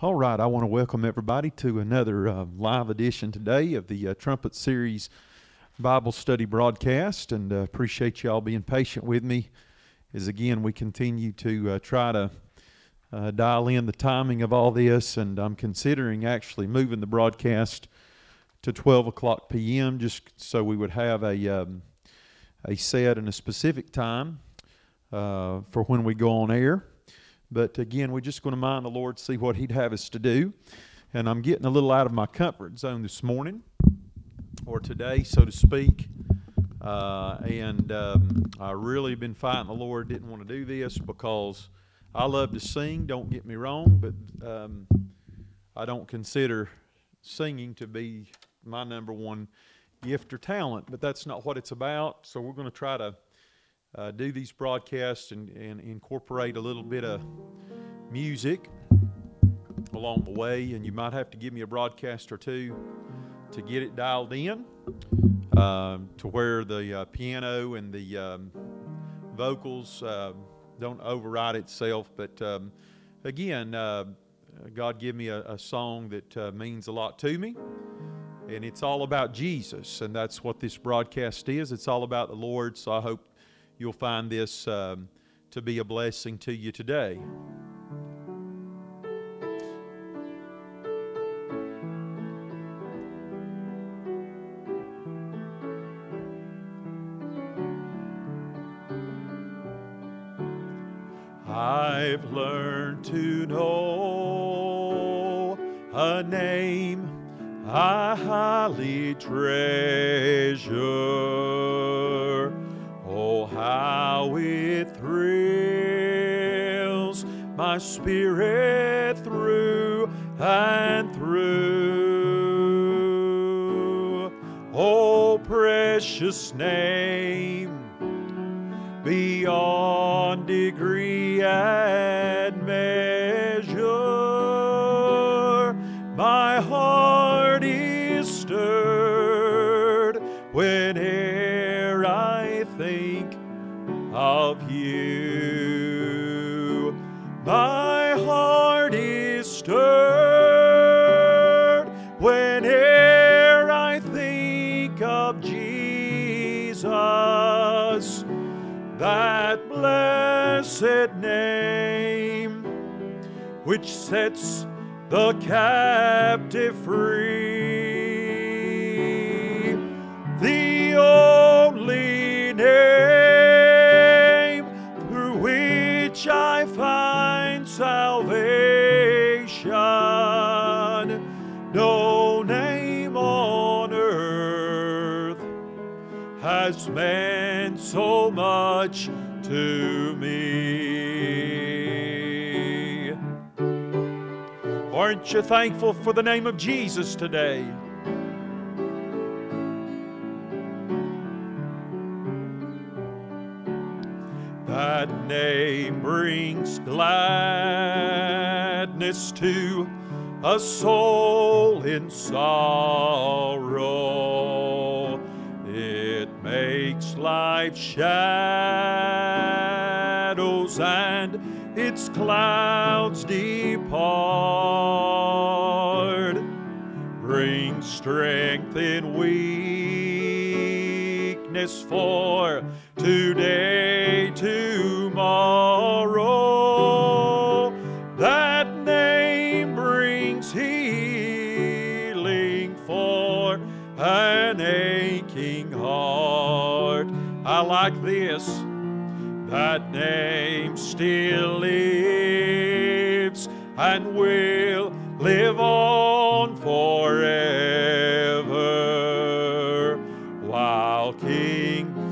All right, I want to welcome everybody to another uh, live edition today of the uh, Trumpet Series Bible Study broadcast, and uh, appreciate y'all being patient with me as again we continue to uh, try to uh, dial in the timing of all this, and I'm considering actually moving the broadcast to 12 o'clock p.m. just so we would have a um, a set and a specific time uh, for when we go on air. But again, we're just going to mind the Lord, see what He'd have us to do. And I'm getting a little out of my comfort zone this morning, or today, so to speak. Uh, and um, I really been fighting the Lord. Didn't want to do this because I love to sing. Don't get me wrong, but um, I don't consider singing to be my number one gift or talent. But that's not what it's about. So we're going to try to uh, do these broadcasts and, and incorporate a little bit of music along the way. And you might have to give me a broadcast or two to get it dialed in um, to where the uh, piano and the um, vocals uh, don't override itself. But um, again, uh, God give me a, a song that uh, means a lot to me. And it's all about Jesus, and that's what this broadcast is. It's all about the Lord. So I hope you'll find this um, to be a blessing to you today. I've learned to know a name I highly treasure. Spirit through and through. Oh, precious name, beyond degree and blessed name which sets the captive free. The only name Aren't you thankful for the name of Jesus today? That name brings gladness to a soul in sorrow. It makes life shadows and its clouds depart. Strength in weakness for today, tomorrow. That name brings healing for an aching heart. I like this. That name still lives and will live on forever.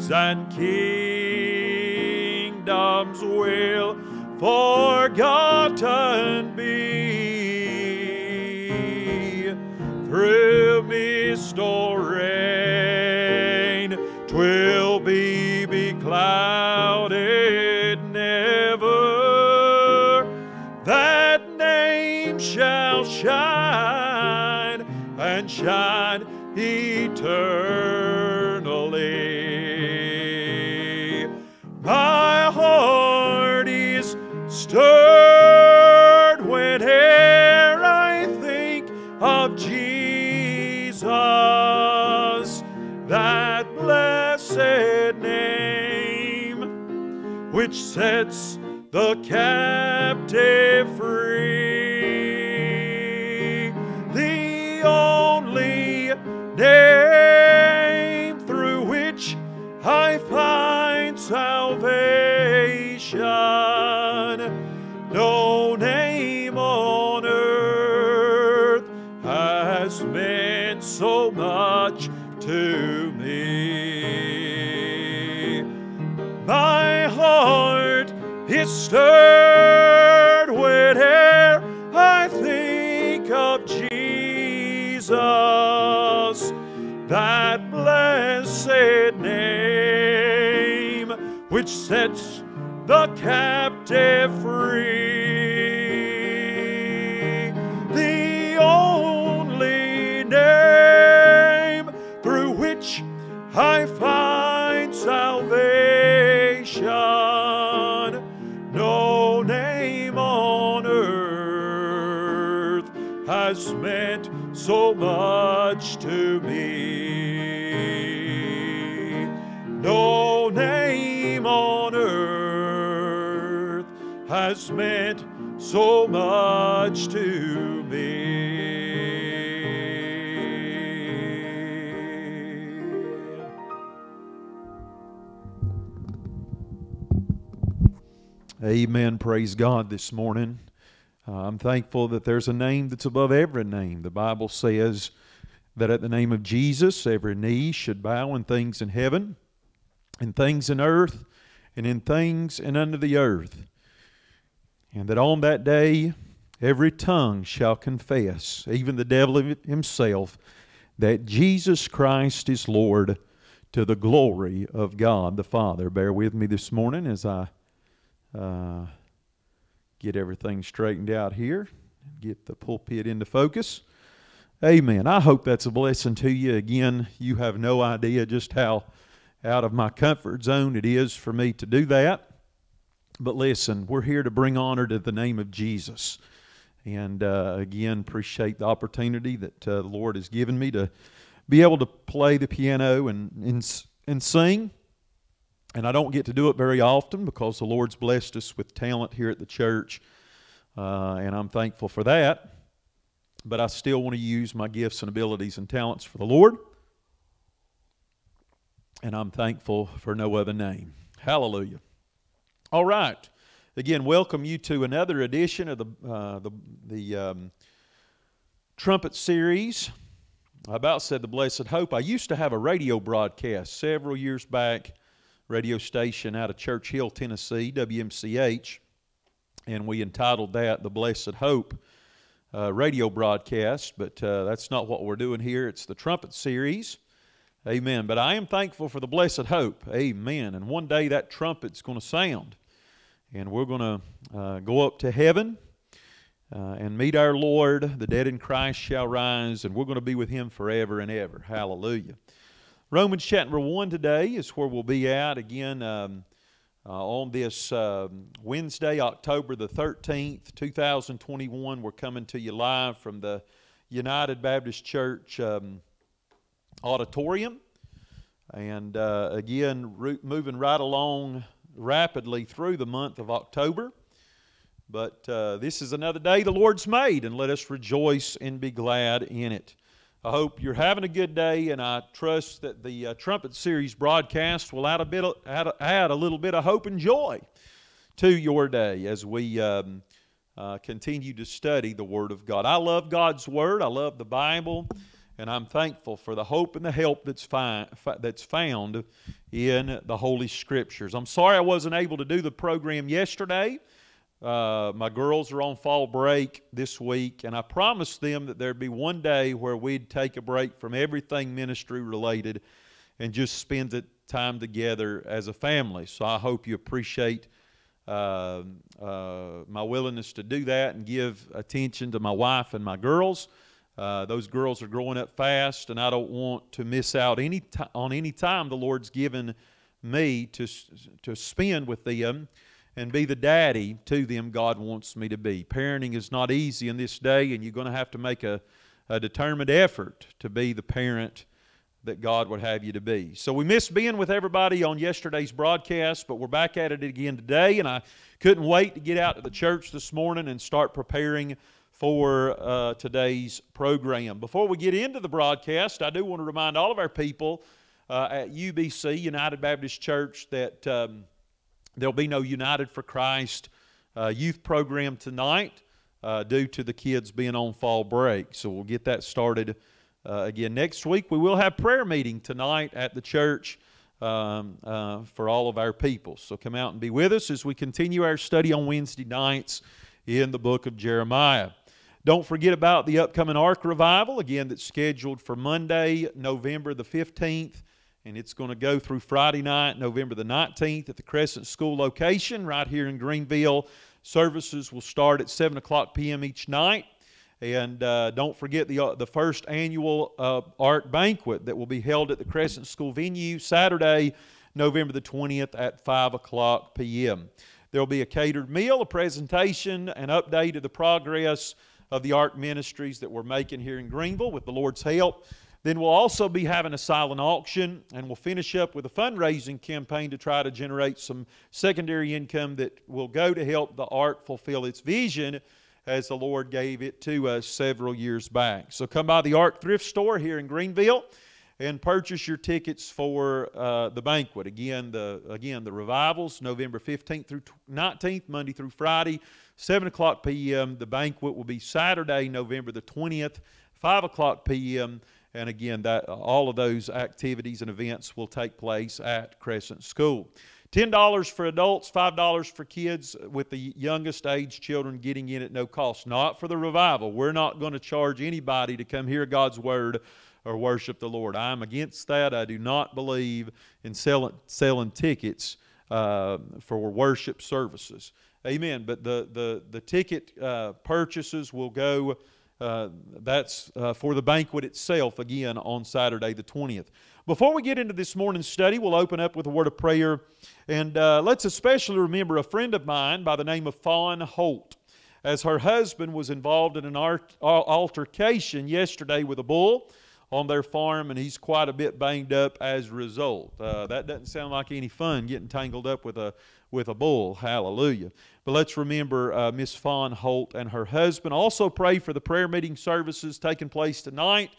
Kings and kingdoms will forgotten sets the captive free. So much to me. Amen. Praise God this morning. Uh, I'm thankful that there's a name that's above every name. The Bible says that at the name of Jesus, every knee should bow in things in heaven, in things in earth, and in things and under the earth. And that on that day, every tongue shall confess, even the devil himself, that Jesus Christ is Lord to the glory of God the Father. Bear with me this morning as I uh, get everything straightened out here, get the pulpit into focus. Amen. I hope that's a blessing to you. Again, you have no idea just how out of my comfort zone it is for me to do that. But listen, we're here to bring honor to the name of Jesus. And uh, again, appreciate the opportunity that uh, the Lord has given me to be able to play the piano and, and, and sing. And I don't get to do it very often because the Lord's blessed us with talent here at the church. Uh, and I'm thankful for that. But I still want to use my gifts and abilities and talents for the Lord. And I'm thankful for no other name. Hallelujah. All right. Again, welcome you to another edition of the, uh, the, the um, trumpet series. I about said the Blessed Hope. I used to have a radio broadcast several years back, radio station out of Church Hill, Tennessee, WMCH, and we entitled that The Blessed Hope uh, radio broadcast, but uh, that's not what we're doing here. It's the trumpet series. Amen. But I am thankful for the blessed hope. Amen. And one day that trumpet's going to sound, and we're going to uh, go up to heaven uh, and meet our Lord. The dead in Christ shall rise, and we're going to be with Him forever and ever. Hallelujah. Romans chapter 1 today is where we'll be at again um, uh, on this uh, Wednesday, October the 13th, 2021. We're coming to you live from the United Baptist Church. Um, auditorium. And uh, again, moving right along rapidly through the month of October. But uh, this is another day the Lord's made, and let us rejoice and be glad in it. I hope you're having a good day, and I trust that the uh, Trumpet Series broadcast will add a, bit of, add, a, add a little bit of hope and joy to your day as we um, uh, continue to study the Word of God. I love God's Word, I love the Bible and I'm thankful for the hope and the help that's, fi- that's found in the Holy Scriptures. I'm sorry I wasn't able to do the program yesterday. Uh, my girls are on fall break this week, and I promised them that there'd be one day where we'd take a break from everything ministry related and just spend the time together as a family. So I hope you appreciate uh, uh, my willingness to do that and give attention to my wife and my girls. Uh, those girls are growing up fast, and I don't want to miss out any t- on any time the Lord's given me to, to spend with them and be the daddy to them God wants me to be. Parenting is not easy in this day, and you're going to have to make a, a determined effort to be the parent that God would have you to be. So we missed being with everybody on yesterday's broadcast, but we're back at it again today, and I couldn't wait to get out to the church this morning and start preparing for uh, today's program. Before we get into the broadcast, I do want to remind all of our people uh, at UBC, United Baptist Church, that um, there'll be no United for Christ uh, youth program tonight uh, due to the kids being on fall break. So we'll get that started uh, again next week. We will have prayer meeting tonight at the church. Um, uh, for all of our people. So come out and be with us as we continue our study on Wednesday nights in the book of Jeremiah. Don't forget about the upcoming Ark Revival, again, that's scheduled for Monday, November the 15th, and it's going to go through Friday night, November the 19th, at the Crescent School location right here in Greenville. Services will start at 7 o'clock p.m. each night. And uh, don't forget the, uh, the first annual uh, Ark Banquet that will be held at the Crescent School venue Saturday, November the 20th at 5 o'clock p.m. There will be a catered meal, a presentation, an update of the progress of the Ark Ministries that we're making here in Greenville with the Lord's help. Then we'll also be having a silent auction, and we'll finish up with a fundraising campaign to try to generate some secondary income that will go to help the Ark fulfill its vision as the Lord gave it to us several years back. So come by the Ark Thrift Store here in Greenville and purchase your tickets for uh, the banquet. Again, the again the revivals November 15th through 19th, Monday through Friday. 7 o'clock p.m. The banquet will be Saturday, November the 20th, 5 o'clock p.m. And again, that all of those activities and events will take place at Crescent School. $10 for adults, $5 for kids, with the youngest age children getting in at no cost. Not for the revival. We're not going to charge anybody to come hear God's Word or worship the Lord. I'm against that. I do not believe in selling, selling tickets uh, for worship services. Amen. But the, the, the ticket uh, purchases will go, uh, that's uh, for the banquet itself again on Saturday the 20th. Before we get into this morning's study, we'll open up with a word of prayer. And uh, let's especially remember a friend of mine by the name of Fawn Holt, as her husband was involved in an altercation yesterday with a bull on their farm, and he's quite a bit banged up as a result. Uh, that doesn't sound like any fun getting tangled up with a with a bull. Hallelujah. But let's remember uh, Miss Fawn Holt and her husband. Also pray for the prayer meeting services taking place tonight,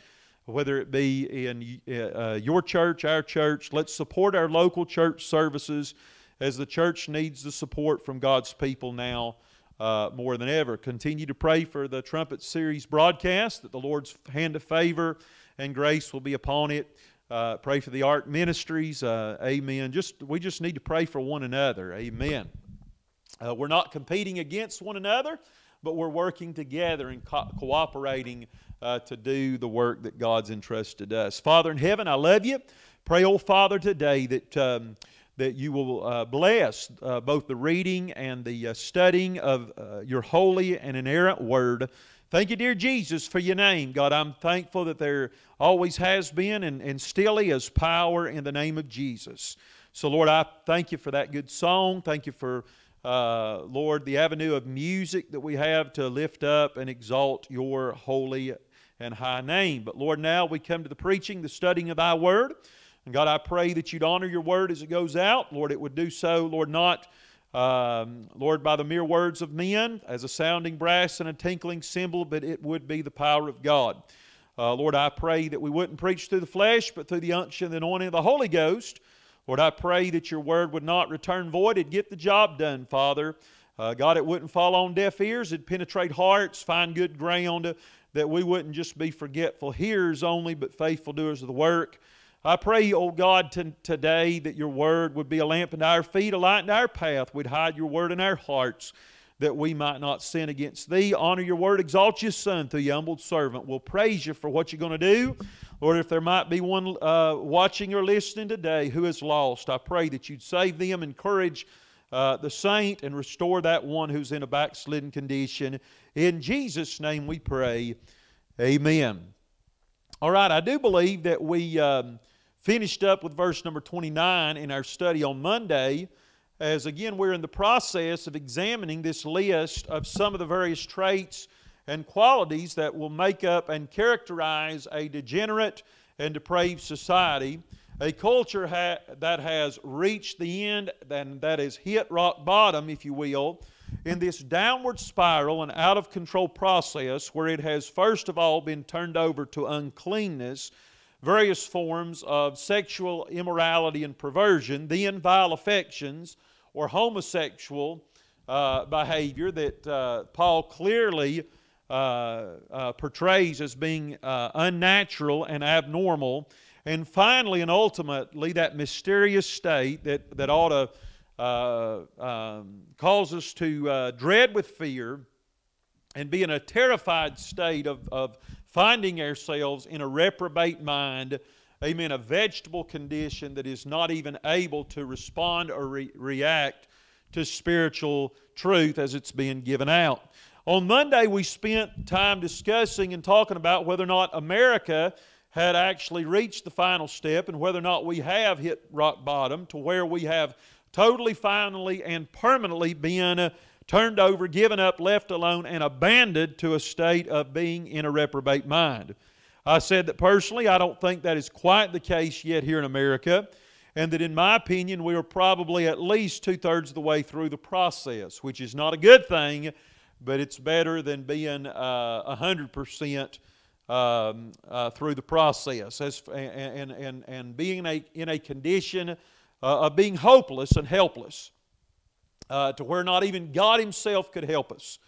whether it be in uh, your church, our church. Let's support our local church services as the church needs the support from God's people now. Uh, more than ever. Continue to pray for the Trumpet Series broadcast that the Lord's hand of favor and grace will be upon it. Uh, pray for the Ark Ministries. Uh, amen. Just we just need to pray for one another. Amen. Uh, we're not competing against one another, but we're working together and co- cooperating uh, to do the work that God's entrusted us. Father in heaven, I love you. Pray, oh Father, today that. Um, that you will uh, bless uh, both the reading and the uh, studying of uh, your holy and inerrant word. Thank you, dear Jesus, for your name. God, I'm thankful that there always has been and, and still is power in the name of Jesus. So, Lord, I thank you for that good song. Thank you for, uh, Lord, the avenue of music that we have to lift up and exalt your holy and high name. But, Lord, now we come to the preaching, the studying of thy word. And God, I pray that you'd honor your word as it goes out. Lord, it would do so, Lord, not um, Lord, by the mere words of men, as a sounding brass and a tinkling cymbal, but it would be the power of God. Uh, Lord, I pray that we wouldn't preach through the flesh, but through the unction and anointing of the Holy Ghost. Lord, I pray that your word would not return void. It'd get the job done, Father. Uh, God, it wouldn't fall on deaf ears. It'd penetrate hearts, find good ground, uh, that we wouldn't just be forgetful hearers only, but faithful doers of the work. I pray, oh God, t- today that your word would be a lamp unto our feet, a light unto our path. We'd hide your word in our hearts that we might not sin against thee. Honor your word, exalt your son through your humbled servant. We'll praise you for what you're going to do. Lord, if there might be one uh, watching or listening today who is lost, I pray that you'd save them, encourage uh, the saint, and restore that one who's in a backslidden condition. In Jesus' name we pray. Amen. All right, I do believe that we um, finished up with verse number 29 in our study on Monday, as again we're in the process of examining this list of some of the various traits and qualities that will make up and characterize a degenerate and depraved society, a culture ha- that has reached the end and that has hit rock bottom, if you will, in this downward spiral and out of control process where it has first of all been turned over to uncleanness, various forms of sexual immorality and perversion, then vile affections or homosexual uh, behavior that uh, Paul clearly uh, uh portrays as being uh, unnatural and abnormal. And finally and ultimately, that mysterious state that, that ought to uh, um, cause us to dread with fear and be in a terrified state of, of finding ourselves in a reprobate mind, amen, a vegetable condition that is not even able to respond or re- react to spiritual truth as it's being given out. On Monday, we spent time discussing and talking about whether or not America had actually reached the final step and whether or not we have hit rock bottom to where we have totally, finally, and permanently been turned over, given up, left alone, and abandoned to a state of being in a reprobate mind. I said that personally, I don't think that is quite the case yet here in America, and that in my opinion, we are probably at least two thirds of the way through the process, which is not a good thing, but it's better than being uh, a hundred percent um, uh, through the process As, and, and, and being in a, in a condition uh, of being hopeless and helpless uh, to where not even God Himself could help us.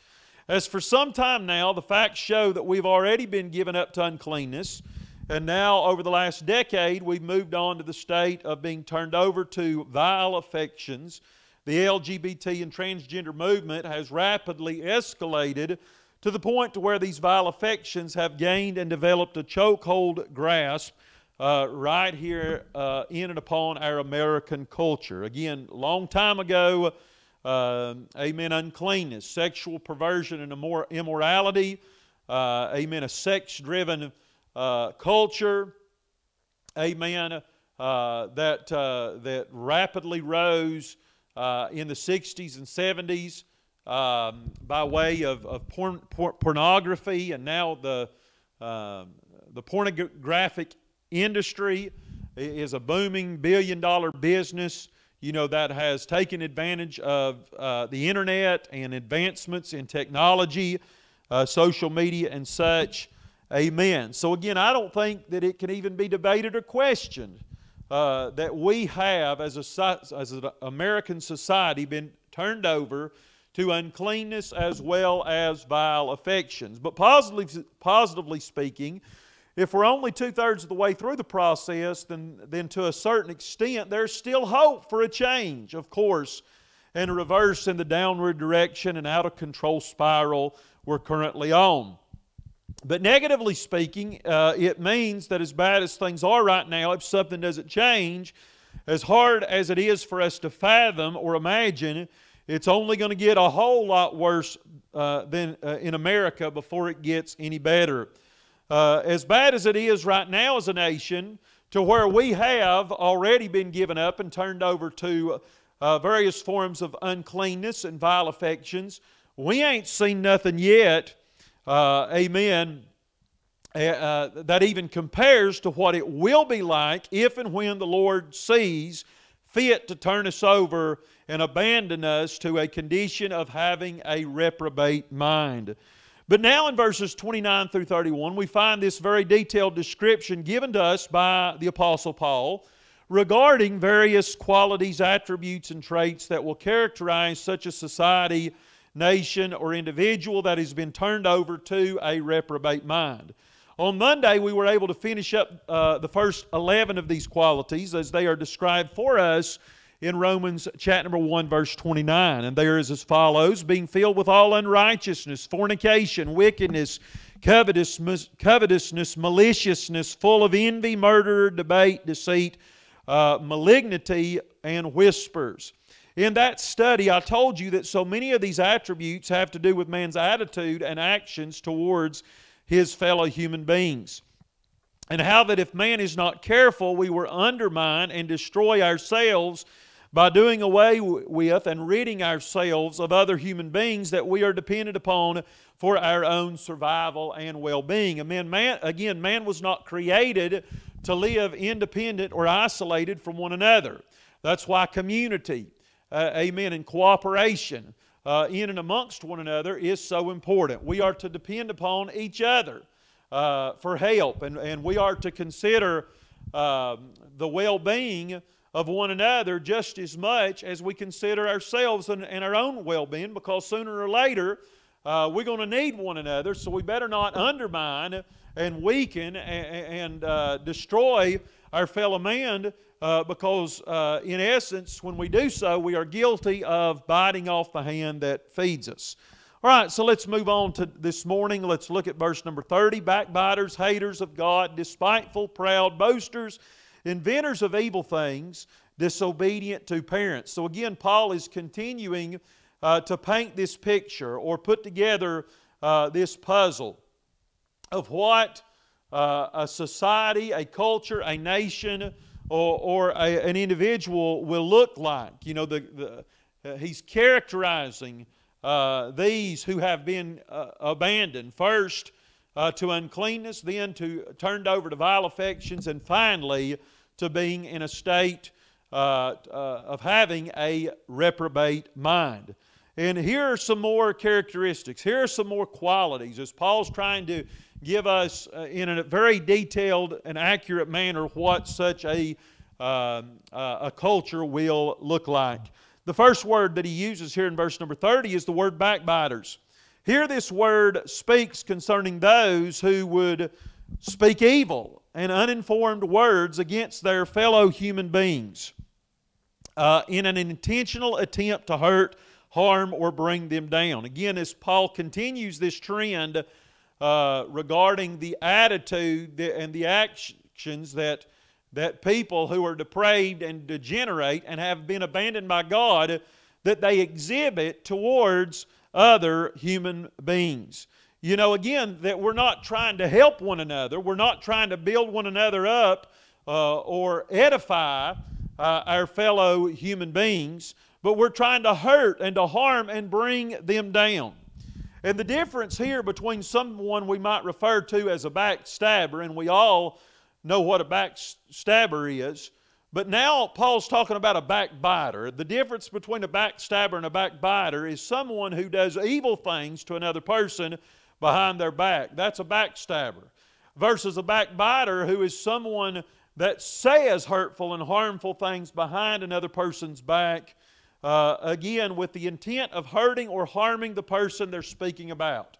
As for some time now, the facts show that we've already been given up to uncleanness, and now over the last decade, we've moved on to the state of being turned over to vile affections. The LGBT and transgender movement has rapidly escalated to the point to where these vile affections have gained and developed a chokehold grasp uh, right here uh, in and upon our American culture. Again, long time ago, uh, amen, uncleanness, sexual perversion and immorality, uh, amen, a sex-driven uh, culture, amen, uh, that, that rapidly rose in the 60s and 70s um, by way of, of porn, por- pornography and now the, um, the pornographic industry is a booming billion dollar business you know that has taken advantage of uh, the internet and advancements in technology uh, social media and such amen so again i don't think that it can even be debated or questioned uh, that we have as, a, as an american society been turned over to uncleanness as well as vile affections. But positively, positively speaking, if we're only two thirds of the way through the process, then, then to a certain extent, there's still hope for a change, of course, and a reverse in the downward direction and out of control spiral we're currently on. But negatively speaking, uh, it means that as bad as things are right now, if something doesn't change, as hard as it is for us to fathom or imagine, it's only going to get a whole lot worse uh, than uh, in America before it gets any better. Uh, as bad as it is right now as a nation, to where we have already been given up and turned over to uh, various forms of uncleanness and vile affections, we ain't seen nothing yet, uh, amen, uh, that even compares to what it will be like if and when the Lord sees fit to turn us over and abandon us to a condition of having a reprobate mind. But now in verses 29 through 31, we find this very detailed description given to us by the Apostle Paul regarding various qualities, attributes, and traits that will characterize such a society, nation, or individual that has been turned over to a reprobate mind. On Monday, we were able to finish up uh, the first 11 of these qualities as they are described for us in Romans chapter number 1, verse 29. And there is as follows being filled with all unrighteousness, fornication, wickedness, covetousness, covetousness maliciousness, full of envy, murder, debate, deceit, uh, malignity, and whispers. In that study, I told you that so many of these attributes have to do with man's attitude and actions towards his fellow human beings. And how that if man is not careful, we will undermine and destroy ourselves by doing away with and ridding ourselves of other human beings that we are dependent upon for our own survival and well being. Again, man was not created to live independent or isolated from one another. That's why community, uh, amen, and cooperation uh, in and amongst one another is so important. We are to depend upon each other uh, for help, and, and we are to consider um, the well being of one another just as much as we consider ourselves and, and our own well being, because sooner or later uh, we're going to need one another, so we better not undermine and weaken and, and uh, destroy our fellow man uh, because, uh, in essence, when we do so, we are guilty of biting off the hand that feeds us. All right, so let's move on to this morning. Let's look at verse number 30. Backbiters, haters of God, despiteful, proud, boasters, inventors of evil things, disobedient to parents. So again, Paul is continuing uh, to paint this picture or put together uh, this puzzle of what uh, a society, a culture, a nation, or, or a, an individual will look like. You know, the, the, uh, he's characterizing uh, these who have been uh, abandoned. First, uh, to uncleanness, then to turned over to vile affections, and finally to being in a state uh, uh, of having a reprobate mind. And here are some more characteristics. Here are some more qualities as Paul's trying to give us uh, in a very detailed and accurate manner what such a, um, uh, a culture will look like. The first word that he uses here in verse number 30 is the word backbiters. Here, this word speaks concerning those who would speak evil and uninformed words against their fellow human beings uh, in an intentional attempt to hurt, harm, or bring them down. Again, as Paul continues this trend uh, regarding the attitude and the actions that, that people who are depraved and degenerate and have been abandoned by God, that they exhibit towards other human beings. You know, again, that we're not trying to help one another, we're not trying to build one another up uh, or edify uh, our fellow human beings, but we're trying to hurt and to harm and bring them down. And the difference here between someone we might refer to as a backstabber, and we all know what a backstabber is, but now Paul's talking about a backbiter. The difference between a backstabber and a backbiter is someone who does evil things to another person behind their back. That's a backstabber. Versus a backbiter who is someone that says hurtful and harmful things behind another person's back uh, again, with the intent of hurting or harming the person they're speaking about.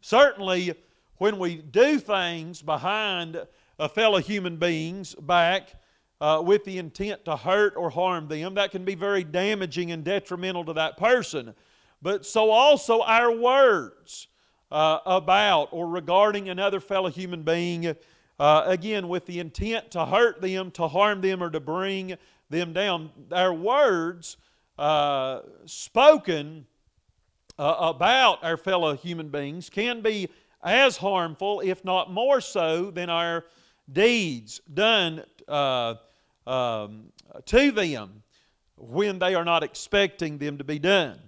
Certainly, when we do things behind a fellow human being's back uh, with the intent to hurt or harm them, that can be very damaging and detrimental to that person. But so also our words uh, about or regarding another fellow human being, uh, again, with the intent to hurt them, to harm them, or to bring them down. Our words uh, spoken uh, about our fellow human beings can be as harmful, if not more so, than our deeds done uh, um, to them when they are not expecting them to be done.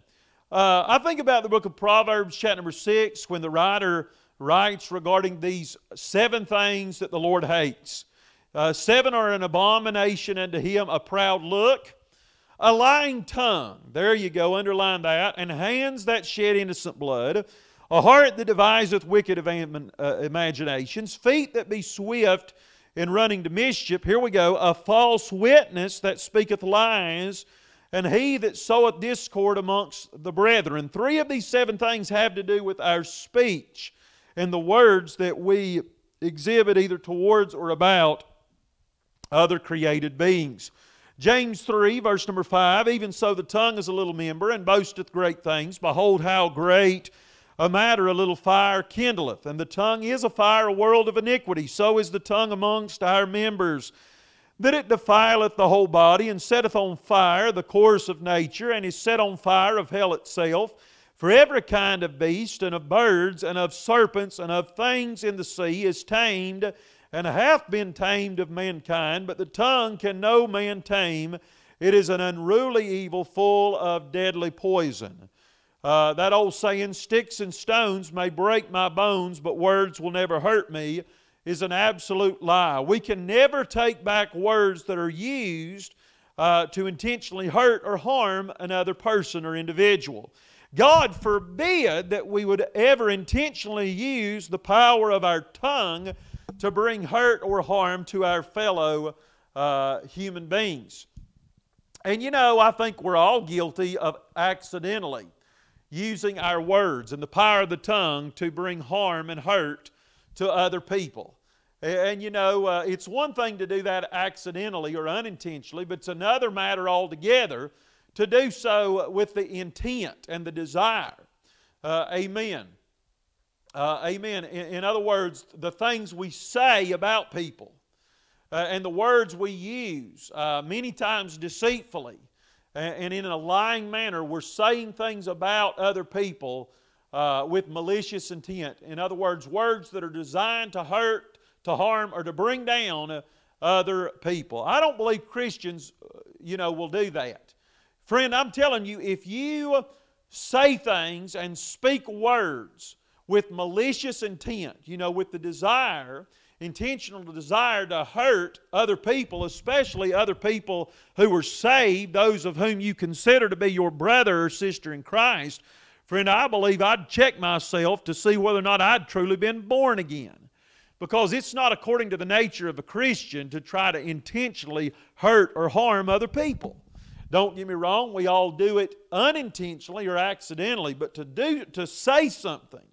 Uh, I think about the book of Proverbs, chapter number 6, when the writer writes regarding these seven things that the Lord hates. Uh, seven are an abomination unto him a proud look, a lying tongue. There you go, underline that. And hands that shed innocent blood, a heart that deviseth wicked uh, imaginations, feet that be swift in running to mischief. Here we go. A false witness that speaketh lies, and he that soweth discord amongst the brethren. Three of these seven things have to do with our speech and the words that we exhibit either towards or about other created beings. James 3, verse number 5 Even so, the tongue is a little member and boasteth great things. Behold, how great a matter a little fire kindleth. And the tongue is a fire, a world of iniquity. So is the tongue amongst our members, that it defileth the whole body, and setteth on fire the course of nature, and is set on fire of hell itself. For every kind of beast, and of birds, and of serpents, and of things in the sea is tamed and hath been tamed of mankind, but the tongue can no man tame. It is an unruly evil full of deadly poison. Uh, that old saying, sticks and stones may break my bones, but words will never hurt me, is an absolute lie. We can never take back words that are used uh, to intentionally hurt or harm another person or individual. God forbid that we would ever intentionally use the power of our tongue to bring hurt or harm to our fellow uh, human beings. And you know, I think we're all guilty of accidentally using our words and the power of the tongue to bring harm and hurt to other people. And you know, uh, it's one thing to do that accidentally or unintentionally, but it's another matter altogether to do so with the intent and the desire. Uh, amen. Uh, amen. In, in, other words, the things we say about people uh, and the words we use, uh, many times deceitfully and, in a lying manner, we're saying things about other people uh, with malicious intent. In other words, words that are designed to hurt to harm or to bring down uh, other people. I don't believe Christians, uh, you know, will do that. Friend, I'm telling you, if you say things and speak words with malicious intent, you know, with the desire, intentional desire to hurt other people, especially other people who are saved, those of whom you consider to be your brother or sister in Christ, friend, I believe I'd check myself to see whether or not I'd truly been born again because it's not according to the nature of a Christian to try to intentionally hurt or harm other people. Don't get me wrong, we all do it unintentionally or accidentally, but to do to say something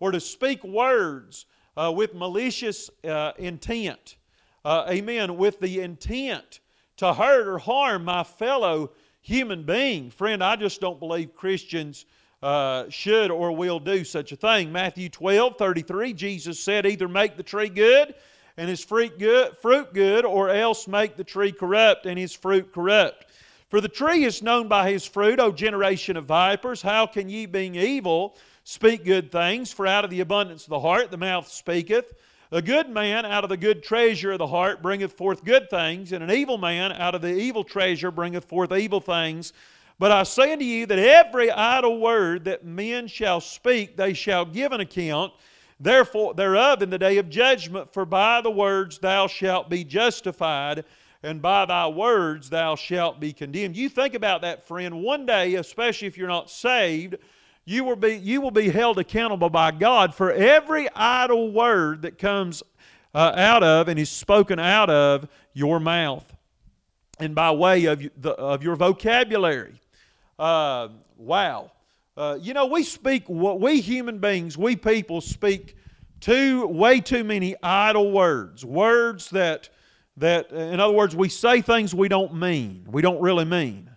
or to speak words uh, with malicious uh, intent, uh, amen, with the intent to hurt or harm my fellow human being, friend, I just don't believe Christians uh, should or will do such a thing. Matthew 12, 33, Jesus said, Either make the tree good and his fruit good, fruit good, or else make the tree corrupt and his fruit corrupt. For the tree is known by his fruit, O generation of vipers. How can ye, being evil, speak good things? For out of the abundance of the heart the mouth speaketh. A good man out of the good treasure of the heart bringeth forth good things, and an evil man out of the evil treasure bringeth forth evil things. But I say unto you that every idle word that men shall speak, they shall give an account therefore thereof in the day of judgment. For by the words thou shalt be justified, and by thy words thou shalt be condemned. You think about that, friend. One day, especially if you're not saved, you will be, you will be held accountable by God for every idle word that comes uh, out of and is spoken out of your mouth and by way of, the, of your vocabulary. Uh, wow. Uh, you know, we speak, we human beings, we people speak too, way too many idle words. Words that, that, in other words, we say things we don't mean, we don't really mean.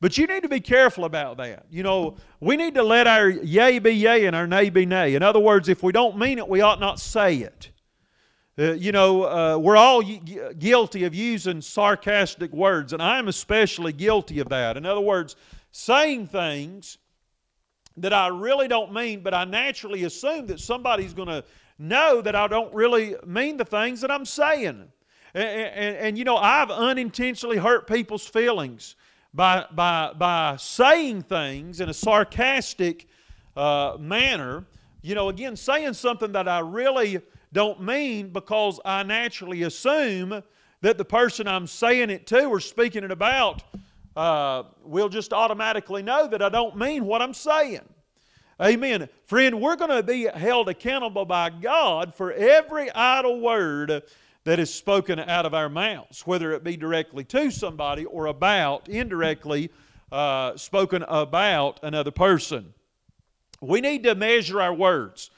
But you need to be careful about that. You know, we need to let our yea be yea and our nay be nay. In other words, if we don't mean it, we ought not say it. Uh, you know, uh, we're all guilty of using sarcastic words, and I'm especially guilty of that. In other words, saying things that I really don't mean, but I naturally assume that somebody's going to know that I don't really mean the things that I'm saying. And, and, and, you know, I've unintentionally hurt people's feelings by, by, by saying things in a sarcastic uh, manner. You know, again, saying something that I really don't mean because I naturally assume that the person I'm saying it to or speaking it about uh, will just automatically know that I don't mean what I'm saying. Amen. Friend, we're going to be held accountable by God for every idle word that is spoken out of our mouths, whether it be directly to somebody or about, indirectly uh, spoken about another person. We need to measure our words.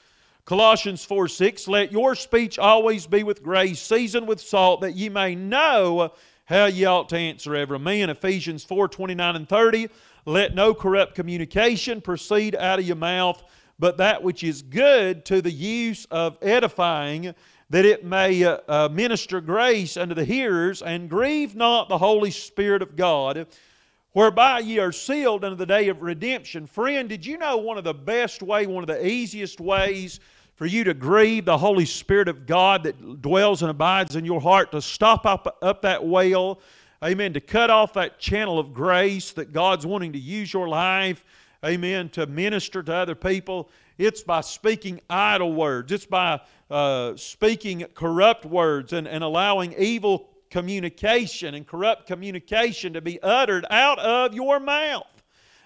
Colossians 4 6, let your speech always be with grace, seasoned with salt, that ye may know how ye ought to answer every man. Ephesians 4 29 and 30. Let no corrupt communication proceed out of your mouth, but that which is good to the use of edifying, that it may uh, uh, minister grace unto the hearers, and grieve not the Holy Spirit of God, whereby ye are sealed unto the day of redemption. Friend, did you know one of the best way, one of the easiest ways for you to grieve the Holy Spirit of God that dwells and abides in your heart, to stop up, up that well, amen, to cut off that channel of grace that God's wanting to use your life, amen, to minister to other people, It's by speaking idle words. It's by uh, speaking corrupt words and, and allowing evil communication and corrupt communication to be uttered out of your mouth.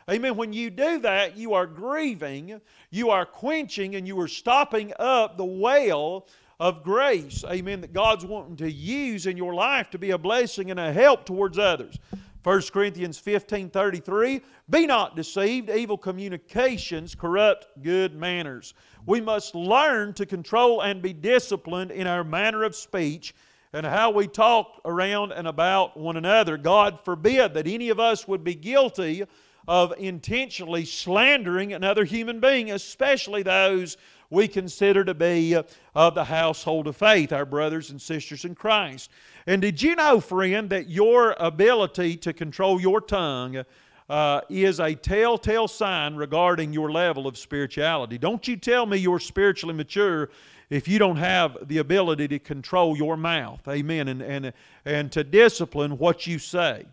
Amen. When you do that, you are grieving, you are quenching, and you are stopping up the well of grace, amen, that God's wanting to use in your life to be a blessing and a help towards others. 1 Corinthians 15 33, be not deceived, evil communications corrupt good manners. We must learn to control and be disciplined in our manner of speech and how we talk around and about one another. God forbid that any of us would be guilty of intentionally slandering another human being, especially those we consider to be uh, of the household of faith, our brothers and sisters in Christ. And did you know, friend, that your ability to control your tongue uh, is a telltale sign regarding your level of spirituality? Don't you tell me you're spiritually mature if you don't have the ability to control your mouth. Amen. And, and, and to discipline what you say.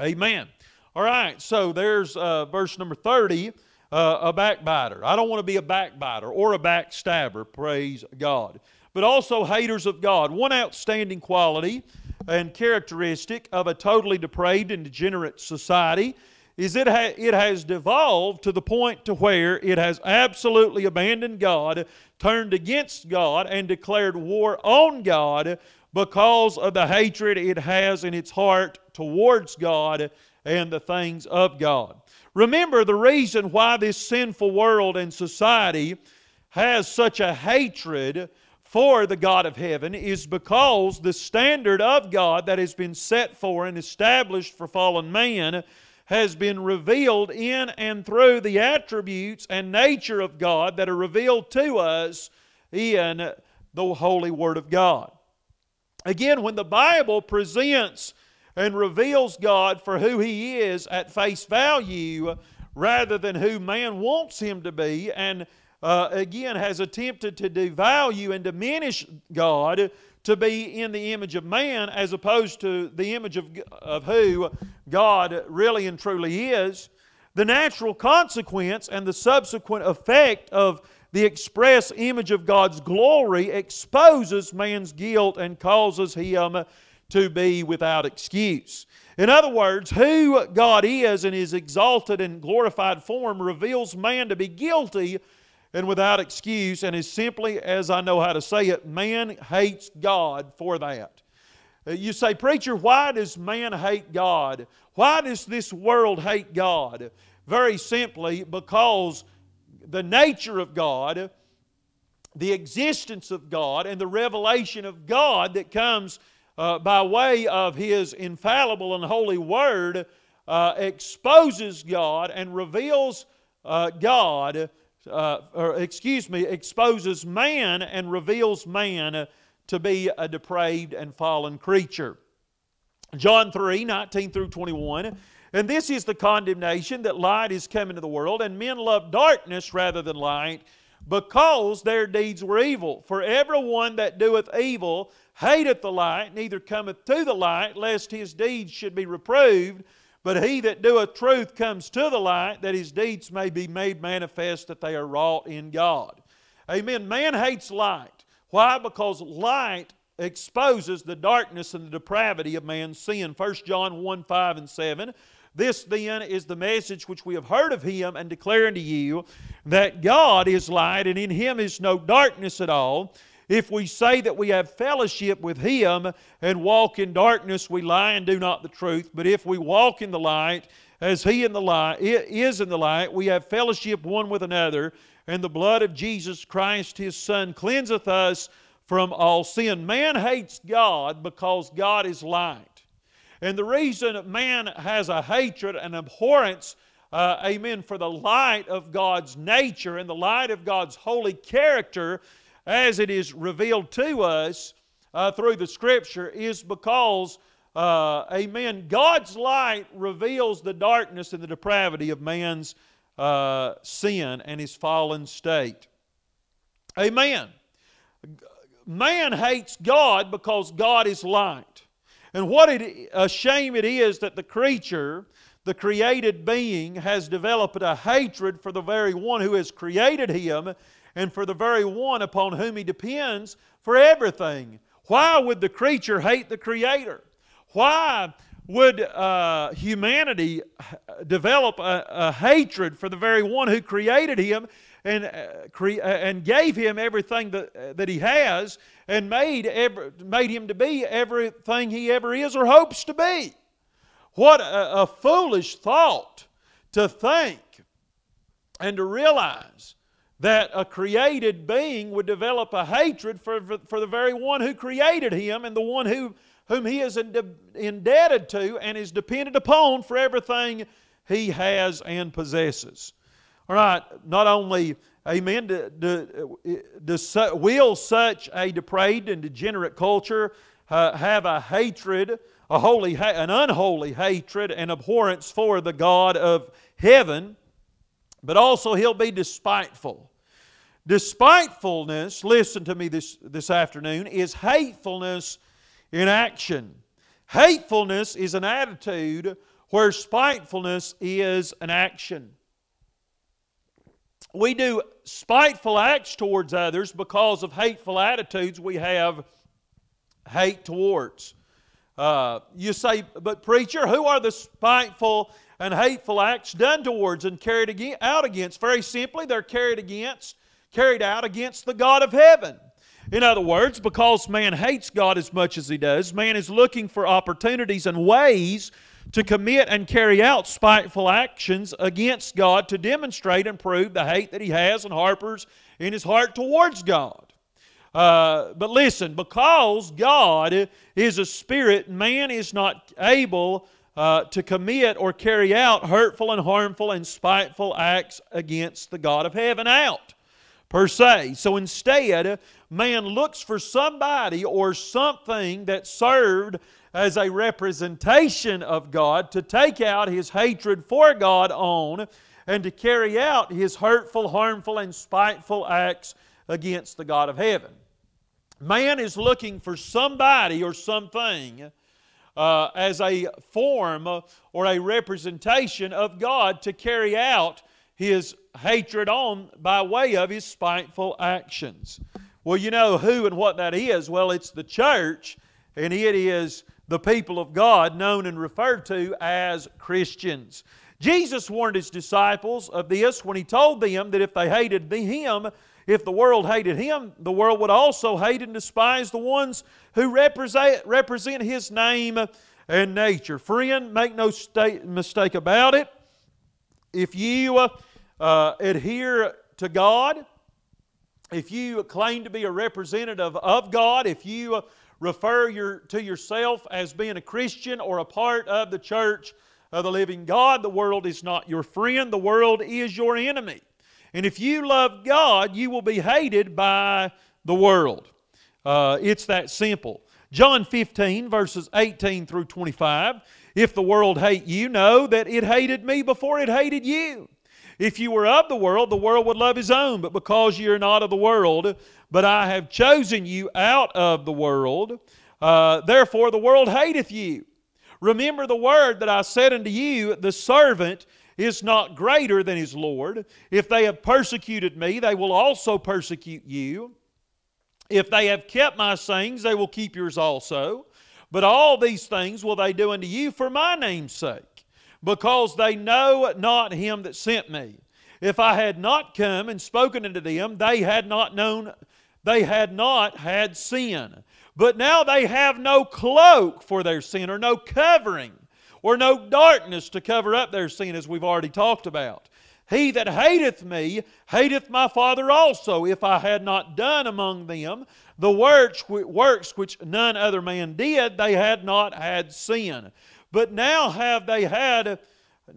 Amen. All right, so there's uh, verse number 30 uh, a backbiter. I don't want to be a backbiter or a backstabber, praise God. But also haters of God. One outstanding quality and characteristic of a totally depraved and degenerate society is it, ha- it has devolved to the point to where it has absolutely abandoned God, turned against God, and declared war on God because of the hatred it has in its heart towards God and the things of God. Remember, the reason why this sinful world and society has such a hatred for the God of heaven is because the standard of God that has been set for and established for fallen man has been revealed in and through the attributes and nature of God that are revealed to us in the Holy Word of God. Again, when the Bible presents and reveals God for who He is at face value rather than who man wants Him to be, and uh, again has attempted to devalue and diminish God to be in the image of man as opposed to the image of, of who God really and truly is. The natural consequence and the subsequent effect of the express image of God's glory exposes man's guilt and causes him to be without excuse. In other words, who God is in His exalted and glorified form reveals man to be guilty and without excuse, and as simply, as I know how to say it, man hates God for that. Uh, you say, Preacher, why does man hate God? Why does this world hate God? Very simply, because the nature of God, the existence of God, and the revelation of God that comes uh, by way of His infallible and holy Word, uh, exposes God and reveals uh, God, uh, or excuse me, exposes man and reveals man to be a depraved and fallen creature. John 3 19 through 21. And this is the condemnation that light is come into the world, and men love darkness rather than light, because their deeds were evil. For everyone that doeth evil hateth the light, neither cometh to the light, lest his deeds should be reproved. But he that doeth truth comes to the light, that his deeds may be made manifest that they are wrought in God. Amen. Man hates light. Why? Because light exposes the darkness and the depravity of man's sin. 1 John 1 5 and 7. This then is the message which we have heard of him and declare unto you that God is light and in him is no darkness at all. If we say that we have fellowship with Him and walk in darkness, we lie and do not the truth. But if we walk in the light, as He in the light is in the light, we have fellowship one with another, and the blood of Jesus Christ, His Son, cleanseth us from all sin. Man hates God because God is light. And the reason man has a hatred and abhorrence, uh, amen, for the light of God's nature and the light of God's holy character as it is revealed to us uh, through the Scripture is because, uh, amen, God's light reveals the darkness and the depravity of man's uh, sin and his fallen state. Amen. Man hates God because God is light. And what it, a shame it is that the creature, the created being has developed a hatred for the very one who has created him and for the very one upon whom he depends for everything. Why would the creature hate the Creator? Why would uh, humanity develop a, a, hatred for the very one who created him and, uh, cre- uh, and gave him everything that, uh, that he has and made, made him to be everything he ever is or hopes to be? What a, a foolish thought to think and to realize that a created being would develop a hatred for, for, for, the very one who created him and the one who, whom he is indebted to and is dependent upon for everything he has and possesses. All right, not only, amen, do, do, do, will such a depraved and degenerate culture uh, have a hatred a holy, an unholy hatred and abhorrence for the God of heaven, but also he'll be despiteful. Despitefulness, listen to me this, this afternoon, is hatefulness in action. Hatefulness is an attitude where spitefulness is an action. We do spiteful acts towards others because of hateful attitudes we have hate towards. Uh, you say, but preacher, who are the spiteful and hateful acts done towards and carried out against? Very simply, they're carried against, carried out against the God of heaven. In other words, because man hates God as much as he does, man is looking for opportunities and ways to commit and carry out spiteful actions against God to demonstrate and prove the hate that he has and harbors in his heart towards God. Uh, but listen, because God is a spirit, man is not able uh, to commit or carry out hurtful and harmful and spiteful acts against the God of heaven out, per se. So instead, man looks for somebody or something that served as a representation of God to take out his hatred for God on and to carry out his hurtful, harmful, and spiteful acts against the God of heaven. Man is looking for somebody or something uh, as a form or a representation of God to carry out his hatred on by way of his spiteful actions. Well, you know who and what that is? Well, it's the church, and it is the people of God known and referred to as Christians. Jesus warned his disciples of this when he told them that if they hated him, if the world hated him, the world would also hate and despise the ones who represent, represent his name and nature. Friend, make no mistake about it. If you uh, uh, adhere to God, if you claim to be a representative of God, if you uh, refer your, to yourself as being a Christian or a part of the church of the living God, the world is not your friend, the world is your enemy. And if you love God, you will be hated by the world. Uh, it's that simple. John 15, verses 18 through 25. If the world hate you, know that it hated me before it hated you. If you were of the world, the world would love his own. But because you are not of the world, but I have chosen you out of the world, uh, therefore the world hateth you. Remember the word that I said unto you, the servant is not greater than his Lord. If they have persecuted me, they will also persecute you. If they have kept my sayings, they will keep yours also. But all these things will they do unto you for my name's sake, because they know not him that sent me. If I had not come and spoken unto them, they had not known, they had not had sin. But now they have no cloak for their sin, or no covering or no darkness to cover up their sin, as we've already talked about. He that hateth me hateth my Father also. If I had not done among them the works, works which none other man did, they had not had sin. But now have they had,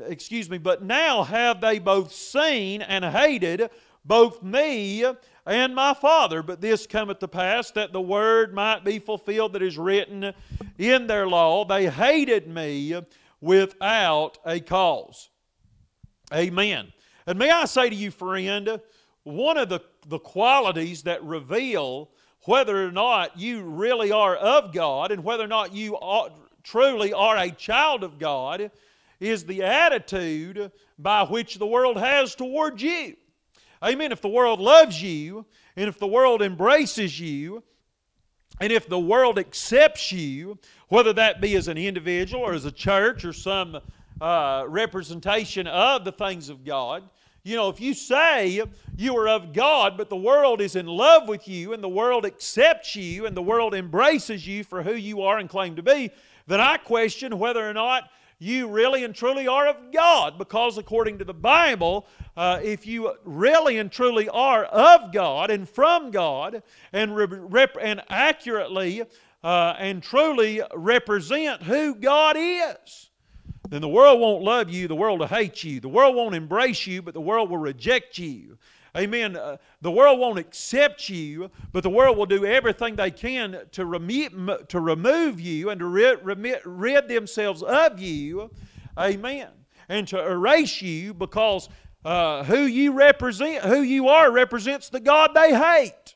excuse me, but now have they both seen and hated both me and my Father. But this cometh to pass that the word might be fulfilled that is written in their law. They hated me without a cause. Amen. And may I say to you, friend, one of the, the qualities that reveal whether or not you really are of God and whether or not you are, truly are a child of God is the attitude by which the world has toward you. Amen. If the world loves you, and if the world embraces you, and if the world accepts you, whether that be as an individual or as a church or some uh, representation of the things of God, you know, if you say you are of God, but the world is in love with you, and the world accepts you, and the world embraces you for who you are and claim to be, then I question whether or not you really and truly are of God. Because according to the Bible, uh, if you really and truly are of God and from God and, rep- and accurately uh, and truly represent who God is, then the world won't love you, the world will hate you. The world won't embrace you, but the world will reject you. Amen. Uh, the world won't accept you, but the world will do everything they can to, remo- to remove you and to rid, rid themselves of you. Amen. And to erase you because uh, who you represent, who you are, represents the God they hate.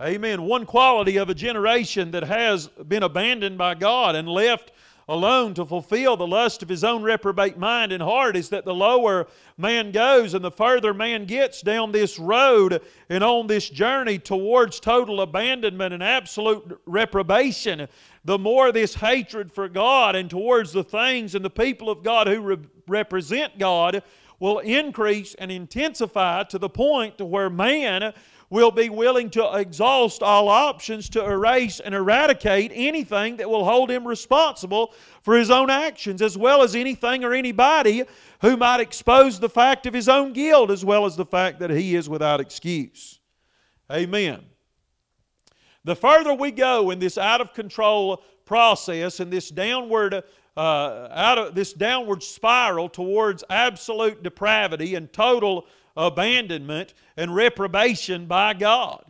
Amen. One quality of a generation that has been abandoned by God and left alone to fulfill the lust of his own reprobate mind and heart is that the lower man goes and the further man gets down this road and on this journey towards total abandonment and absolute reprobation, the more this hatred for God and towards the things and the people of God who re- represent God will increase and intensify to the point to where man will be willing to exhaust all options to erase and eradicate anything that will hold him responsible for his own actions, as well as anything or anybody who might expose the fact of his own guilt, as well as the fact that he is without excuse. Amen. The further we go in this out of control process and this downward uh, out of this downward spiral towards absolute depravity and total abandonment and reprobation by God.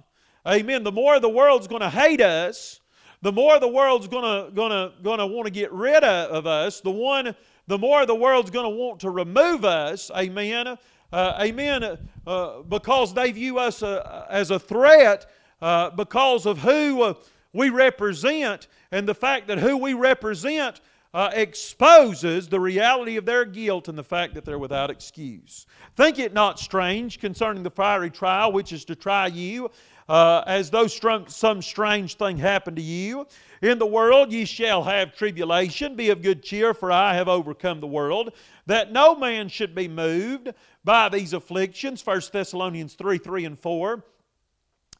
Amen. The more the world's going to hate us, the more the world's going to gonna, gonna want to get rid of us, the one the more the world's going to want to remove us. Amen. Uh, amen. Uh, because they view us uh, as a threat uh, because of who uh, we represent and the fact that who we represent uh, exposes the reality of their guilt and the fact that they're without excuse. Think it not strange concerning the fiery trial which is to try you, uh, as though some strange thing happened to you. In the world ye shall have tribulation. Be of good cheer, for I have overcome the world. That no man should be moved by these afflictions. 1 Thessalonians 3 3 and 4.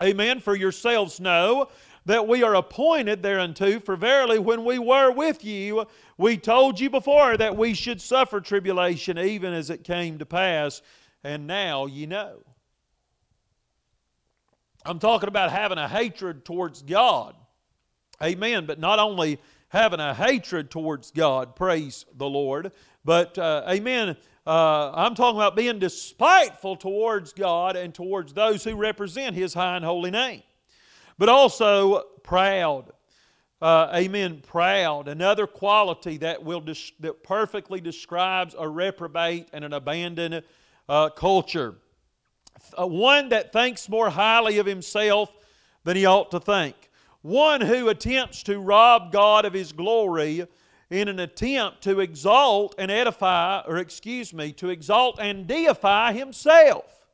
Amen. For yourselves know that we are appointed thereunto. For verily, when we were with you, we told you before that we should suffer tribulation, even as it came to pass, and now ye know. I'm talking about having a hatred towards God. Amen. But not only having a hatred towards God, praise the Lord, but, uh, amen, uh, I'm talking about being despiteful towards God and towards those who represent His high and holy name but also proud. Uh, amen. Proud. Another quality that will des- that perfectly describes a reprobate and an abandoned uh, culture. Uh, one that thinks more highly of himself than he ought to think. One who attempts to rob God of his glory in an attempt to exalt and edify, or excuse me, to exalt and deify himself.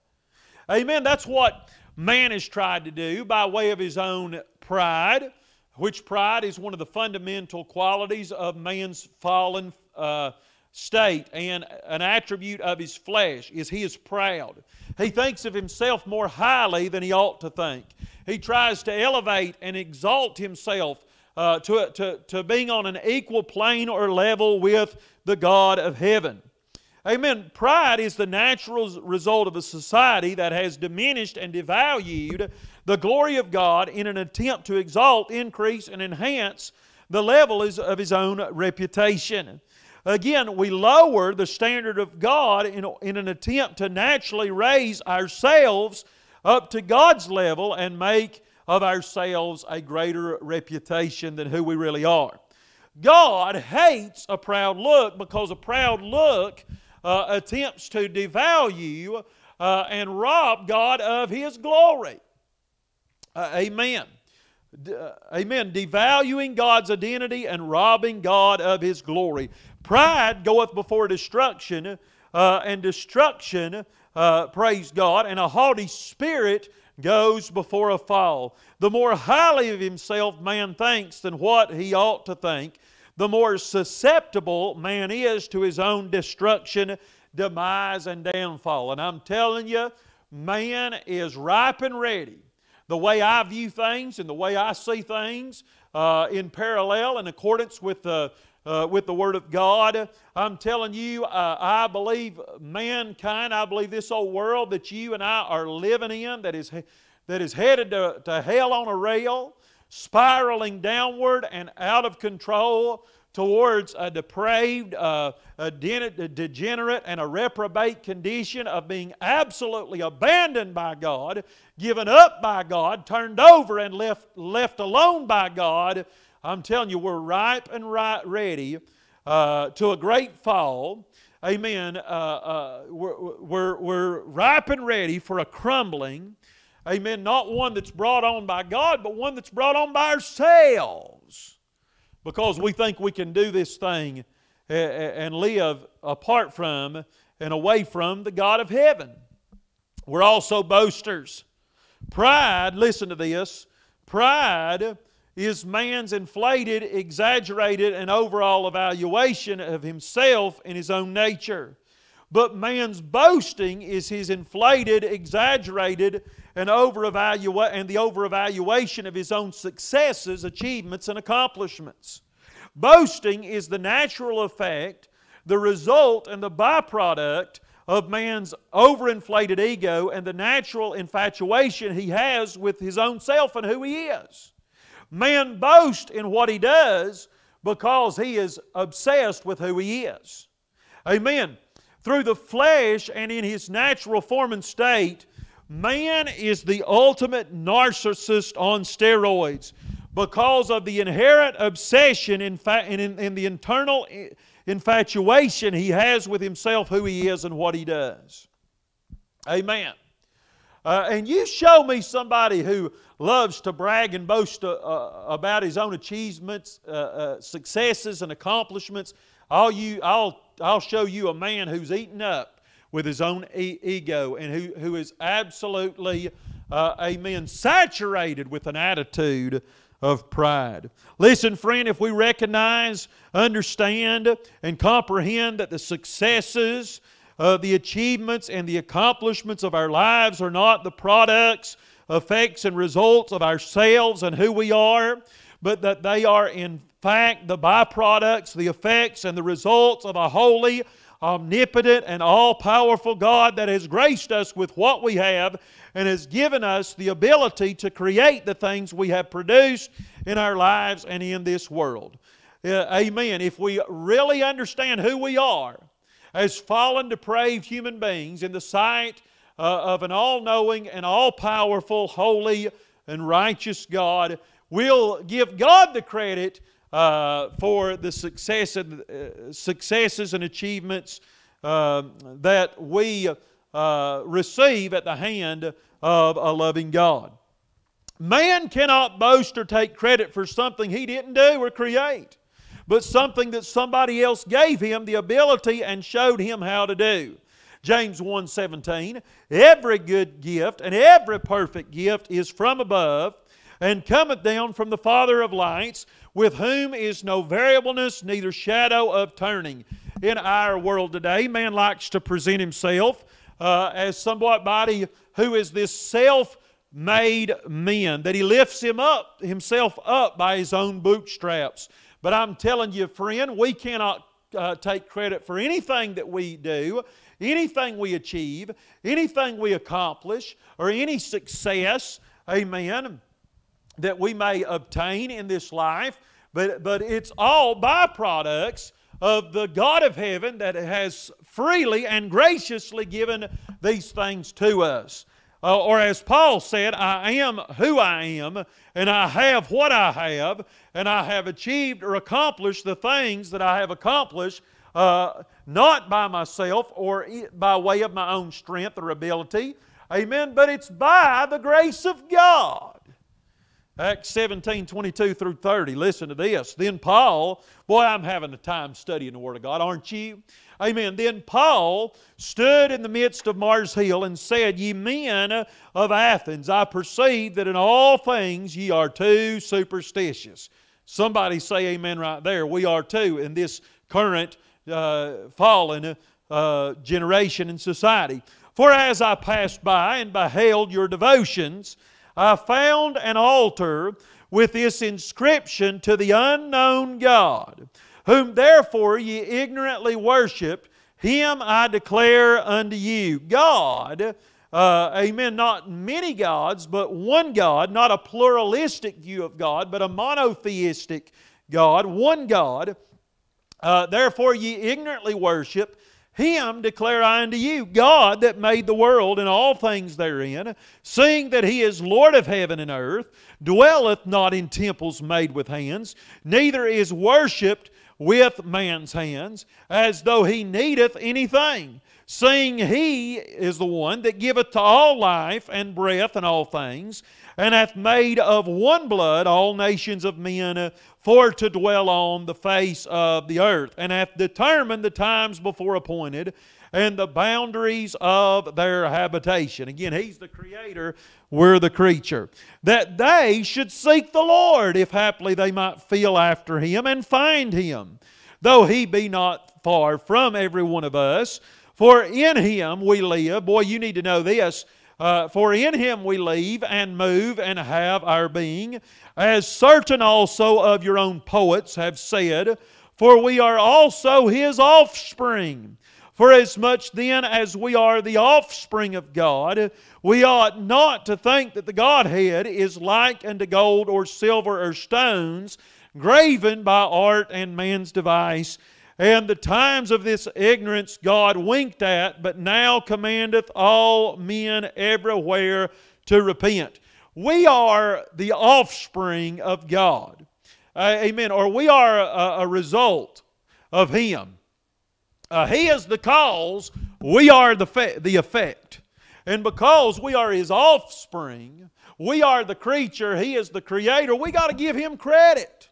Amen. That's what man has tried to do by way of his own pride, which pride is one of the fundamental qualities of man's fallen uh, state and an attribute of his flesh is he is proud. He thinks of himself more highly than he ought to think. He tries to elevate and exalt himself uh, to, to, to being on an equal plane or level with the God of heaven. Amen. Pride is the natural result of a society that has diminished and devalued the glory of God in an attempt to exalt, increase, and enhance the level of his own reputation. Again, we lower the standard of God in, in an attempt to naturally raise ourselves up to God's level and make of ourselves a greater reputation than who we really are. God hates a proud look because a proud look uh, attempts to devalue uh, and rob God of His glory. Uh, amen. uh, amen, devaluing God's identity and robbing God of His glory. Pride goeth before destruction, uh, and destruction, uh, praise God, and a haughty spirit goes before a fall. The more highly of himself man thinks than what he ought to think, the more susceptible man is to his own destruction, demise, and downfall. And I'm telling you, man is ripe and ready the way I view things and the way I see things uh, in parallel in accordance with the, uh, with the Word of God. I'm telling you, uh, I believe mankind, I believe this old world that you and I are living in that is, that is headed to, to hell on a rail, spiraling downward and out of control towards a depraved, uh, a degenerate, and a reprobate condition of being absolutely abandoned by God, given up by God, turned over and left, left alone by God. I'm telling you, we're ripe and right ready uh, to a great fall. Amen. Uh, uh we're, we're, we're ripe and ready for a crumbling. Amen. Not one that's brought on by God, but one that's brought on by ourselves because we think we can do this thing eh, eh, and live apart from and away from the God of heaven. We're also boasters. Pride, listen to this, pride is man's inflated, exaggerated, and overall evaluation of himself and his own nature. But man's boasting is his inflated, exaggerated, and over and the over evaluation of his own successes, achievements, and accomplishments. Boasting is the natural effect, the result, and the byproduct of man's overinflated ego and the natural infatuation he has with his own self and who he is. Man boasts in what he does because he is obsessed with who he is. Amen. Through the flesh and in his natural form and state, man is the ultimate narcissist on steroids because of the inherent obsession in, in, in the internal infatuation he has with himself, who he is, and what he does. Amen. Uh, and you show me somebody who loves to brag and boast uh, uh, about his own achievements, uh, uh, successes, and accomplishments. I'll, you, I'll, I'll show you a man who's eaten up with his own e- ego and who, who is absolutely, uh, amen, saturated with an attitude of pride. Listen, friend, if we recognize, understand, and comprehend that the successes, uh, the achievements, and the accomplishments of our lives are not the products, effects, and results of ourselves and who we are, but that they are in fact the byproducts, the effects, and the results of a holy, omnipotent, and all powerful God that has graced us with what we have and has given us the ability to create the things we have produced in our lives and in this world. Uh, amen. If we really understand who we are as fallen, depraved human beings in the sight uh, of an all knowing and all powerful, holy, and righteous God, we'll give God the credit uh, for the success and, uh, successes and achievements uh, that we uh, receive at the hand of a loving God. Man cannot boast or take credit for something he didn't do or create, but something that somebody else gave him the ability and showed him how to do. James 1:17 Every good gift and every perfect gift is from above and cometh down from the Father of lights, with whom is no variableness, neither shadow of turning. In our world today, man likes to present himself uh, as somebody who is this self made man, that he lifts him up, himself up by his own bootstraps. But I'm telling you, friend, we cannot uh, take credit for anything that we do, anything we achieve, anything we accomplish, or any success, amen, that we may obtain in this life. But, but it's all byproducts of the God of heaven that has freely and graciously given these things to us. Uh, or as Paul said, I am who I am, and I have what I have, and I have achieved or accomplished the things that I have accomplished, uh, not by myself or by way of my own strength or ability. Amen. But it's by the grace of God. Acts 17, 22 through 30. Listen to this. Then Paul, boy, I'm having a time studying the Word of God, aren't you? Amen. Then Paul stood in the midst of Mars Hill and said, Ye men of Athens, I perceive that in all things ye are too superstitious. Somebody say amen right there. We are too in this current uh, fallen uh, generation and society. For as I passed by and beheld your devotions, I found an altar with this inscription to the unknown God, whom therefore ye ignorantly worship, him I declare unto you. God, uh, amen, not many gods, but one God, not a pluralistic view of God, but a monotheistic God, one God. Uh, therefore ye ignorantly worship, him declare I unto you, God that made the world and all things therein, seeing that He is Lord of heaven and earth, dwelleth not in temples made with hands, neither is worshipped with man's hands, as though He needeth anything, seeing He is the one that giveth to all life and breath and all things, and hath made of one blood all nations of men for to dwell on the face of the earth, and hath determined the times before appointed and the boundaries of their habitation. Again, He's the creator, we're the creature. That they should seek the Lord, if haply they might feel after Him and find Him, though He be not far from every one of us. For in Him we live. Boy, you need to know this. Uh, for in him we live and move and have our being, as certain also of your own poets have said, for we are also his offspring. For as much then as we are the offspring of God, we ought not to think that the Godhead is like unto gold or silver or stones, graven by art and man's device and the times of this ignorance God winked at, but now commandeth all men everywhere to repent. We are the offspring of God. Uh, amen. Or we are a, a result of Him. Uh, he is the cause, we are the, the effect. And because we are His offspring, we are the creature, He is the creator, we got to give Him credit.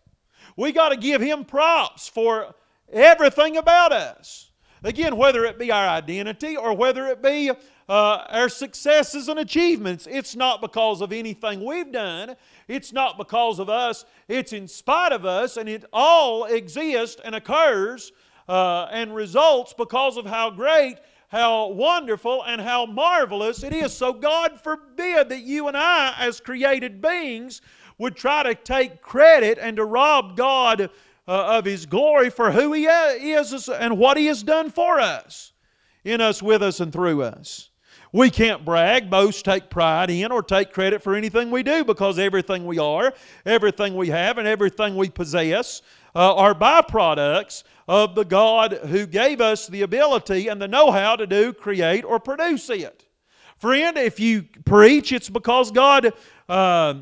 We got to give Him props for Everything about us. Again, whether it be our identity or whether it be uh, our successes and achievements, it's not because of anything we've done. It's not because of us. It's in spite of us, and it all exists and occurs uh, and results because of how great, how wonderful, and how marvelous it is. So, God forbid that you and I, as created beings, would try to take credit and to rob God uh, of His glory for who He is and what He has done for us, in us, with us, and through us. We can't brag, boast, take pride in, or take credit for anything we do because everything we are, everything we have, and everything we possess uh, are byproducts of the God who gave us the ability and the know how to do, create, or produce it. Friend, if you preach, it's because God. Uh,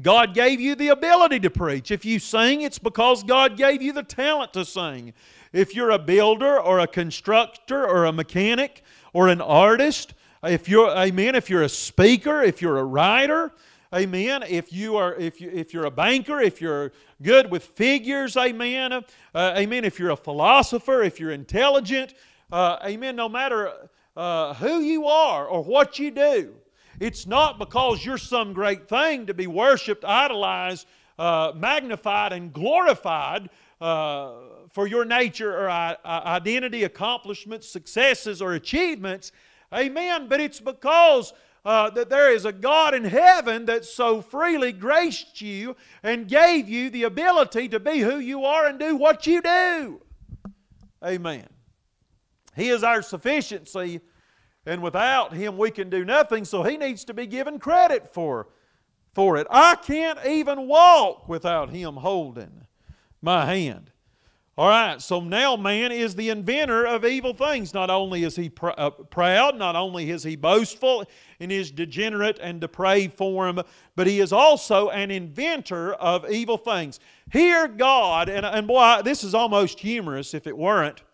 God gave you the ability to preach. If you sing, it's because God gave you the talent to sing. If you're a builder or a constructor or a mechanic or an artist, if you're amen, if you're a speaker, if you're a writer, amen, if you are if you if you're a banker, if you're good with figures, amen, uh, amen, if you're a philosopher, if you're intelligent, uh, amen, no matter uh, who you are or what you do, it's not because you're some great thing to be worshiped, idolized, uh, magnified, and glorified uh, for your nature or uh, identity, accomplishments, successes, or achievements. Amen. But it's because uh, that there is a God in heaven that so freely graced you and gave you the ability to be who you are and do what you do. Amen. He is our sufficiency and without Him, we can do nothing, so He needs to be given credit for, for it. I can't even walk without Him holding my hand. All right, so now man is the inventor of evil things. Not only is he pr- uh, proud, not only is he boastful in his degenerate and depraved form, but he is also an inventor of evil things. Here, God, and, and boy, this is almost humorous if it weren't.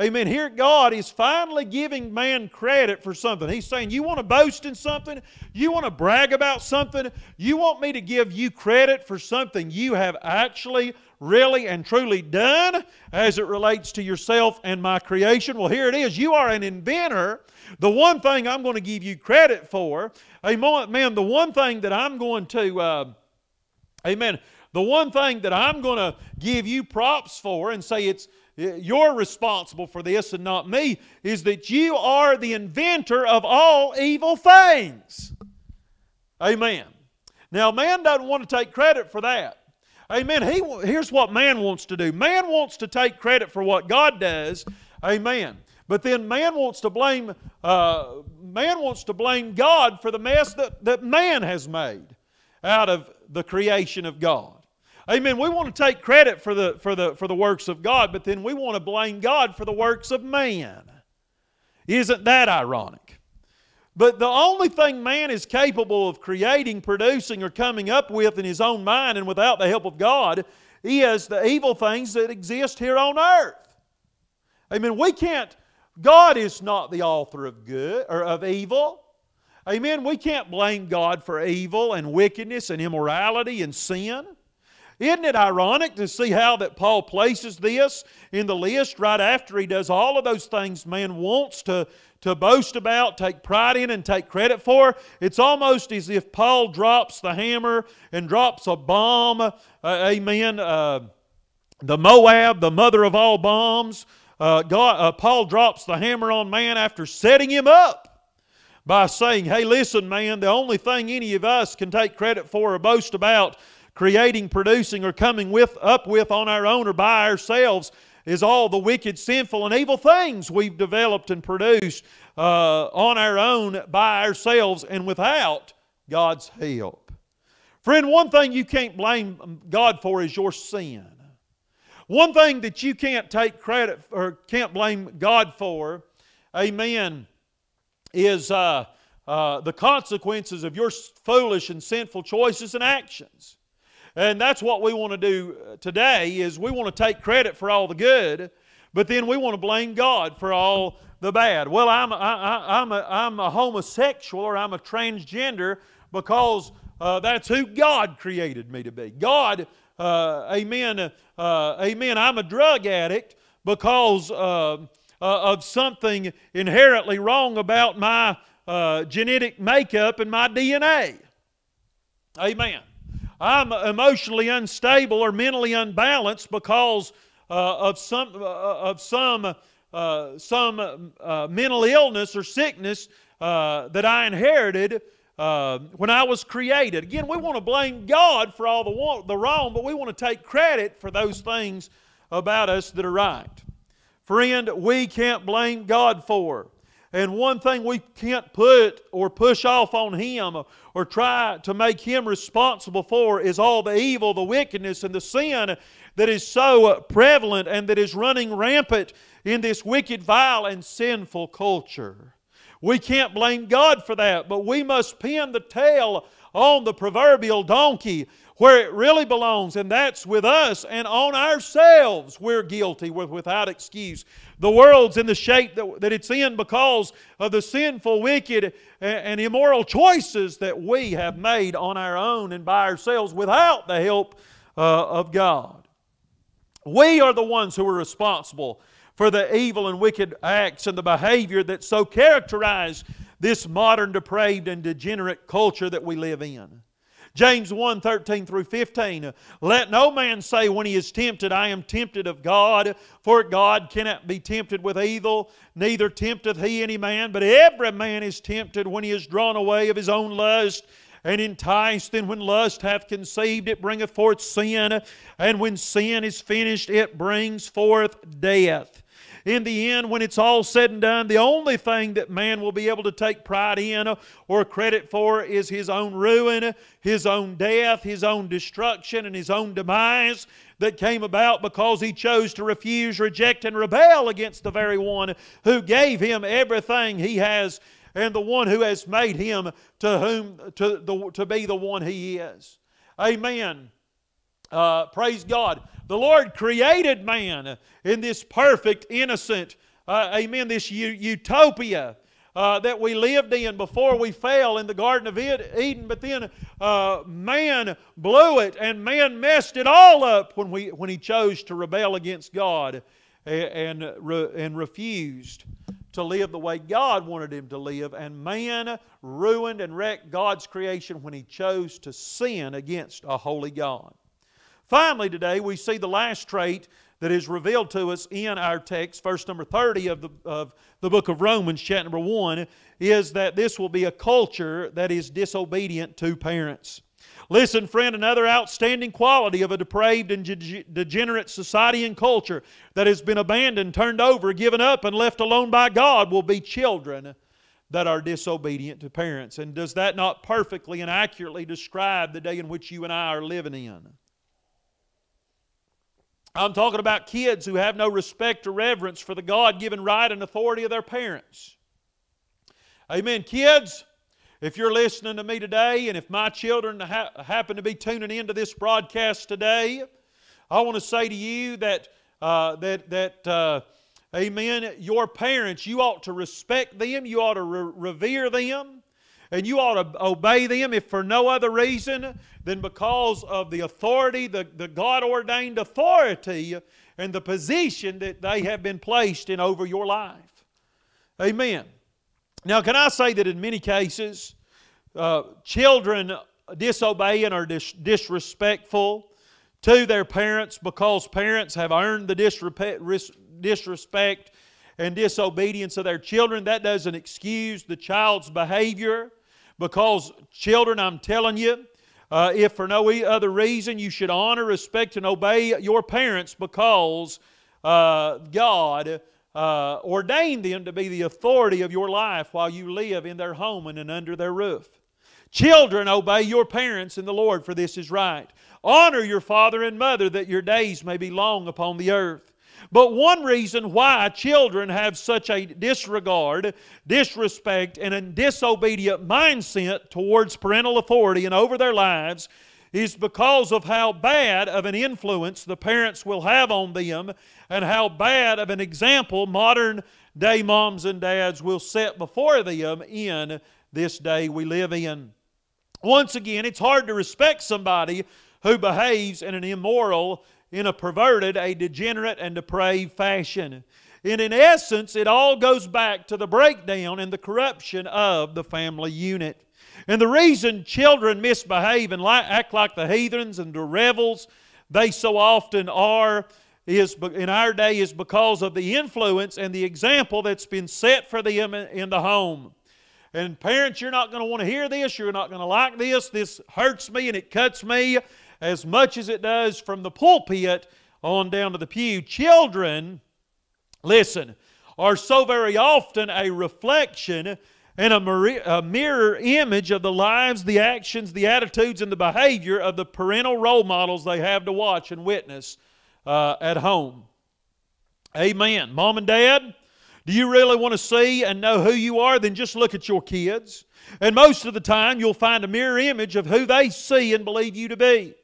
Amen. Here, God is finally giving man credit for something. He's saying, You want to boast in something? You want to brag about something? You want me to give you credit for something you have actually, really, and truly done as it relates to yourself and my creation? Well, here it is. You are an inventor. The one thing I'm going to give you credit for, amen, the one thing that I'm going to, uh, amen, the one thing that I'm going to give you props for and say it's, you're responsible for this and not me, is that you are the inventor of all evil things. Amen. Now, man doesn't want to take credit for that. Amen. He, here's what man wants to do man wants to take credit for what God does. Amen. But then man wants to blame, uh, man wants to blame God for the mess that, that man has made out of the creation of God. Amen. We want to take credit for the, for, the, for the works of God, but then we want to blame God for the works of man. Isn't that ironic? But the only thing man is capable of creating, producing, or coming up with in his own mind and without the help of God is the evil things that exist here on earth. Amen. We can't, God is not the author of good or of evil. Amen. We can't blame God for evil and wickedness and immorality and sin. Isn't it ironic to see how that Paul places this in the list right after he does all of those things man wants to, to boast about, take pride in, and take credit for? It's almost as if Paul drops the hammer and drops a bomb. Uh, amen. Uh, the Moab, the mother of all bombs. Uh, God, uh, Paul drops the hammer on man after setting him up by saying, Hey, listen, man, the only thing any of us can take credit for or boast about creating, producing, or coming with, up with on our own or by ourselves is all the wicked, sinful, and evil things we've developed and produced uh, on our own by ourselves and without God's help. Friend, one thing you can't blame God for is your sin. One thing that you can't take credit or can't blame God for, amen, is uh, uh, the consequences of your foolish and sinful choices and actions. And that's what we want to do uh, today is we want to take credit for all the good, but then we want to blame God for all the bad. Well, I'm, I, am a, I'm a homosexual or I'm a transgender because uh, that's who God created me to be. God, uh, amen, uh, amen, I'm a drug addict because uh, uh, of something inherently wrong about my genetic makeup and my DNA. Amen. I'm emotionally unstable or mentally unbalanced because uh, of some, uh, of some, uh, some uh, mental illness or sickness uh, that I inherited uh, when I was created. Again, we want to blame God for all the, the wrong, but we want to take credit for those things about us that are right. Friend, we can't blame God for. And one thing we can't put or push off on Him or try to make Him responsible for is all the evil, the wickedness, and the sin that is so prevalent and that is running rampant in this wicked, vile, and sinful culture. We can't blame God for that, but we must pin the tail on the proverbial donkey where it really belongs, and that's with us and on ourselves. We're guilty, without excuse. The world's in the shape that, that it's in because of the sinful, wicked, and, and immoral choices that we have made on our own and by ourselves without the help uh, of God. We are the ones who are responsible for the evil and wicked acts and the behavior that so characterize this modern, depraved, and degenerate culture that we live in. James 1 13 through 15. Let no man say when he is tempted, I am tempted of God, for God cannot be tempted with evil, neither tempteth he any man, but every man is tempted when he is drawn away of his own lust and enticed. And when lust hath conceived, it bringeth forth sin. And when sin is finished, it brings forth death in the end, when it's all said and done, the only thing that man will be able to take pride in or credit for is his own ruin, his own death, his own destruction, and his own demise that came about because he chose to refuse, reject, and rebel against the very one who gave him everything he has and the one who has made him to whom to, the, to be the one he is. Amen. Uh, praise God. The Lord created man in this perfect, innocent, uh, amen, this u- utopia. Uh, that we lived in before we fell in the Garden of Eden, but then uh, man blew it and man messed it all up when, we, when he chose to rebel against God and, and, and refused to live the way God wanted him to live, and man ruined and wrecked God's creation when he chose to sin against a holy God. Finally, today we see the last trait that is revealed to us in our text, verse number 30 of the, of the book of Romans, chapter number 1, is that this will be a culture that is disobedient to parents. Listen, friend, another outstanding quality of a depraved and degenerate society and culture that has been abandoned, turned over, given up, and left alone by God will be children that are disobedient to parents. And does that not perfectly and accurately describe the day in which you and I are living in? I'm talking about kids who have no respect or reverence for the God given right and authority of their parents. Amen. Kids, if you're listening to me today, and if my children ha- happen to be tuning into this broadcast today, I want to say to you that uh, that that uh, Amen. Your parents, you ought to respect them. You ought to re- revere them. And you ought to obey them if for no other reason than because of the authority, the, the God ordained authority, and the position that they have been placed in over your life. Amen. Now, can I say that in many cases, uh, children disobey and are dis- disrespectful to their parents because parents have earned the disrespect and disobedience of their children. That doesn't excuse the child's behavior because, children, I'm telling you, uh, if for no other reason, you should honor, respect, and obey your parents because uh, God uh, ordained them to be the authority of your life while you live in their home and under their roof. Children, obey your parents in the Lord, for this is right. Honor your father and mother, that your days may be long upon the earth. But one reason why children have such a disregard, disrespect, and a disobedient mindset towards parental authority and over their lives is because of how bad of an influence the parents will have on them and how bad of an example modern day moms and dads will set before them in this day we live in. Once again, it's hard to respect somebody who behaves in an immoral, in a perverted, a degenerate, and depraved fashion. And in essence, it all goes back to the breakdown and the corruption of the family unit. And the reason children misbehave and act like the heathens and the rebels they so often are is in our day is because of the influence and the example that's been set for them in the home. And parents, you're not going to want to hear this. You're not going to like this. This hurts me and it cuts me as much as it does from the pulpit on down to the pew. Children, listen, are so very often a reflection and a mirror image of the lives, the actions, the attitudes, and the behavior of the parental role models they have to watch and witness uh, at home. Amen. Mom and dad, do you really want to see and know who you are? Then just look at your kids. And most of the time, you'll find a mirror image of who they see and believe you to be.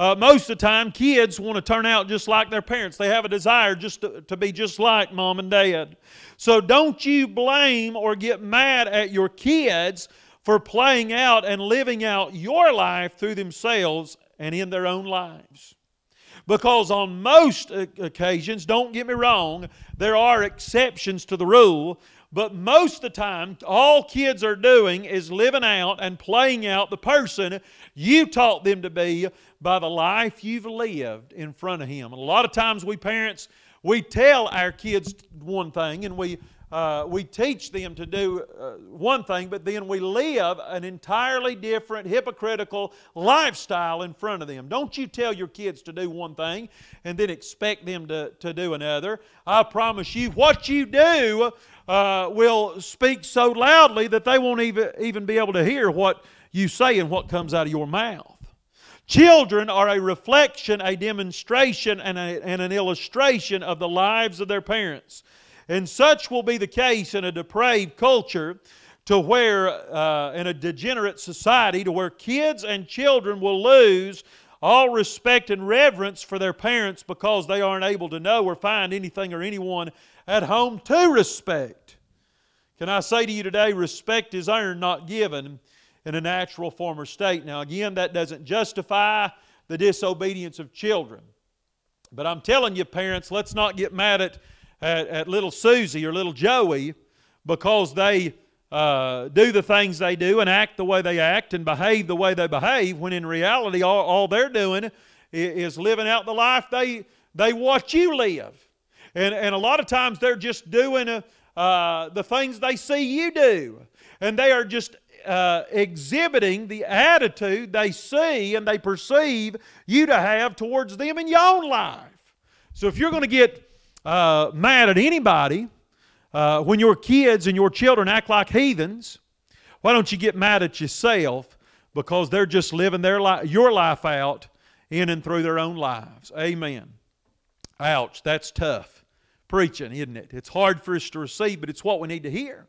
Uh, most of the time, kids want to turn out just like their parents. They have a desire just to, to be just like mom and dad. So don't you blame or get mad at your kids for playing out and living out your life through themselves and in their own lives. Because on most occasions, don't get me wrong, there are exceptions to the rule, but most of the time, all kids are doing is living out and playing out the person you taught them to be by the life you've lived in front of him. And a lot of times, we parents, we tell our kids one thing and we uh, we teach them to do uh, one thing, but then we live an entirely different, hypocritical lifestyle in front of them. Don't you tell your kids to do one thing and then expect them to, to do another. I promise you, what you do uh, will speak so loudly that they won't even, even be able to hear what you say and what comes out of your mouth. Children are a reflection, a demonstration, and, a, and an illustration of the lives of their parents. And such will be the case in a depraved culture to where, uh, in a degenerate society, to where kids and children will lose all respect and reverence for their parents because they aren't able to know or find anything or anyone at home to respect. Can I say to you today, respect is earned, not given in a natural former state. Now, again, that doesn't justify the disobedience of children. But I'm telling you, parents, let's not get mad at, at, at little Susie or little Joey because they uh, do the things they do and act the way they act and behave the way they behave, when in reality, all, all they're doing is living out the life they, they watch you live. And, and a lot of times they're just doing uh, uh, the things they see you do. And they are just uh, exhibiting the attitude they see and they perceive you to have towards them in your own life. So if you're going to get uh, mad at anybody, uh, when your kids and your children act like heathens, why don't you get mad at yourself because they're just living their li- your life out in and through their own lives? Amen. Ouch, that's tough preaching, isn't it? It's hard for us to receive, but it's what we need to hear.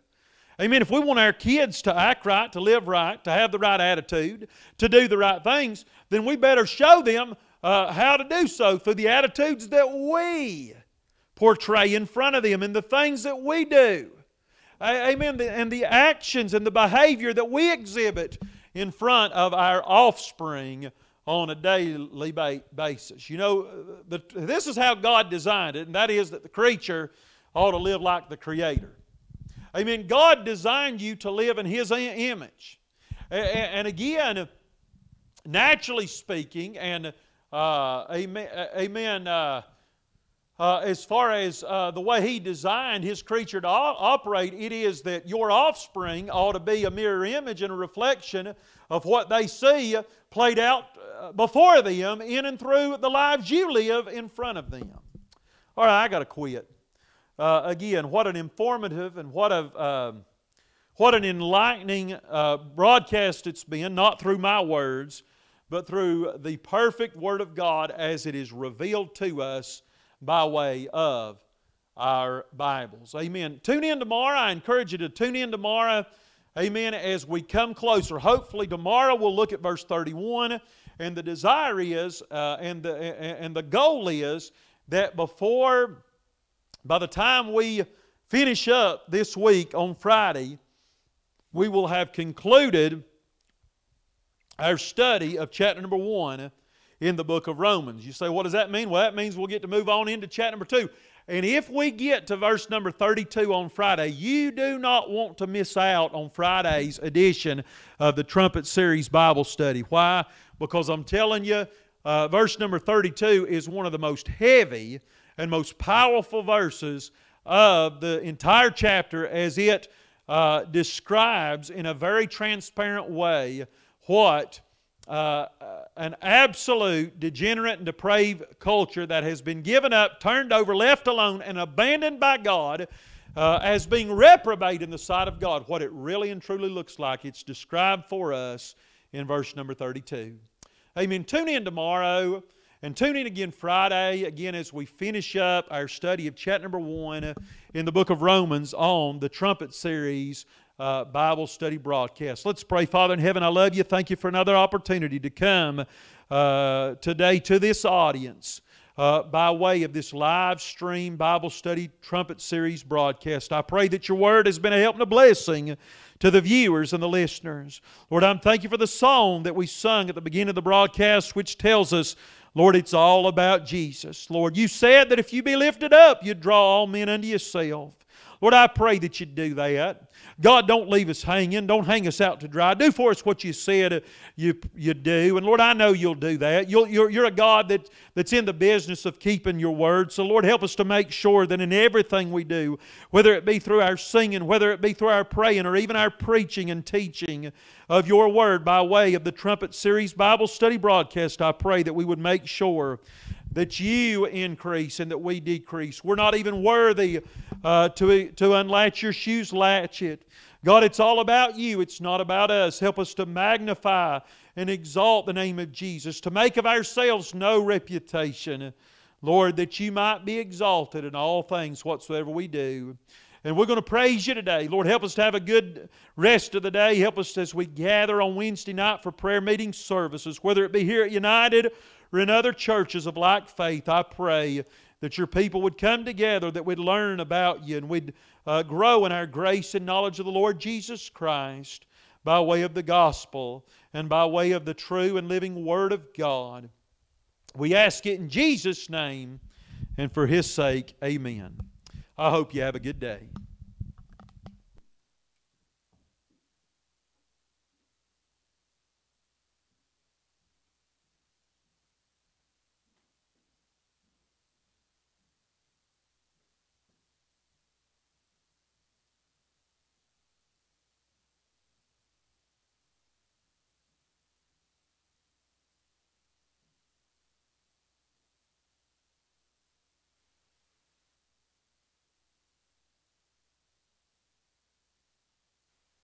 Amen. If we want our kids to act right, to live right, to have the right attitude, to do the right things, then we better show them uh, how to do so through the attitudes that we portray in front of them and the things that we do. Amen. And the actions and the behavior that we exhibit in front of our offspring on a daily basis. You know, the, this is how God designed it, and that is that the creature ought to live like the Creator. Amen. God designed you to live in His image. And again, naturally speaking, and uh, amen, amen uh, uh, as far as uh, the way He designed His creature to operate, it is that your offspring ought to be a mirror image and a reflection of what they see played out before them in and through the lives you live in front of them. All right, I got to quit. Uh, again, what an informative and what a um, what an enlightening uh, broadcast it's been, not through my words, but through the perfect Word of God as it is revealed to us by way of our Bibles. Amen. Tune in tomorrow. I encourage you to tune in tomorrow. Amen. As we come closer, hopefully tomorrow we'll look at verse 31. And the desire is, uh, and, the, and the goal is that before, by the time we finish up this week on Friday, we will have concluded our study of chapter number one in the book of Romans. You say, what does that mean? Well, that means we'll get to move on into chapter number two. And if we get to verse number 32 on Friday, you do not want to miss out on Friday's edition of the Trumpet Series Bible Study. Why? Because I'm telling you, uh, verse number 32 is one of the most heavy and most powerful verses of the entire chapter as it uh, describes in a very transparent way what uh, an absolute degenerate and depraved culture that has been given up, turned over, left alone, and abandoned by God uh, as being reprobate in the sight of God. What it really and truly looks like, it's described for us in verse number 32. Amen. Tune in tomorrow and tune in again Friday, again, as we finish up our study of chat number one in the book of Romans on the trumpet series uh, Bible study broadcast. Let's pray. Father in heaven, I love you. Thank you for another opportunity to come uh, today to this audience. Uh, by way of this live stream Bible study trumpet series broadcast. I pray that your word has been a help and a blessing to the viewers and the listeners. Lord, I'm thank you for the song that we sung at the beginning of the broadcast, which tells us, Lord, it's all about Jesus. Lord, you said that if you be lifted up, you'd draw all men unto yourself. Lord, I pray that you'd do that. God, don't leave us hanging. Don't hang us out to dry. Do for us what you said you, you do. And Lord, I know you'll do that. you are you're, you're a God that, that's in the business of keeping your word. So, Lord, help us to make sure that in everything we do, whether it be through our singing, whether it be through our praying, or even our preaching and teaching of your word by way of the Trumpet Series Bible Study broadcast, I pray that we would make sure that you increase and that we decrease. We're not even worthy uh, to, to unlatch your shoes, latch it. God, it's all about you. It's not about us. Help us to magnify and exalt the name of Jesus, to make of ourselves no reputation. Lord, that you might be exalted in all things whatsoever we do. And we're going to praise you today. Lord, help us to have a good rest of the day. Help us as we gather on Wednesday night for prayer meeting services, whether it be here at United or in other churches of like faith. I pray that your people would come together, that we'd learn about you, and we'd uh, grow in our grace and knowledge of the Lord Jesus Christ by way of the gospel and by way of the true and living Word of God. We ask it in Jesus' name and for His sake. Amen. I hope you have a good day.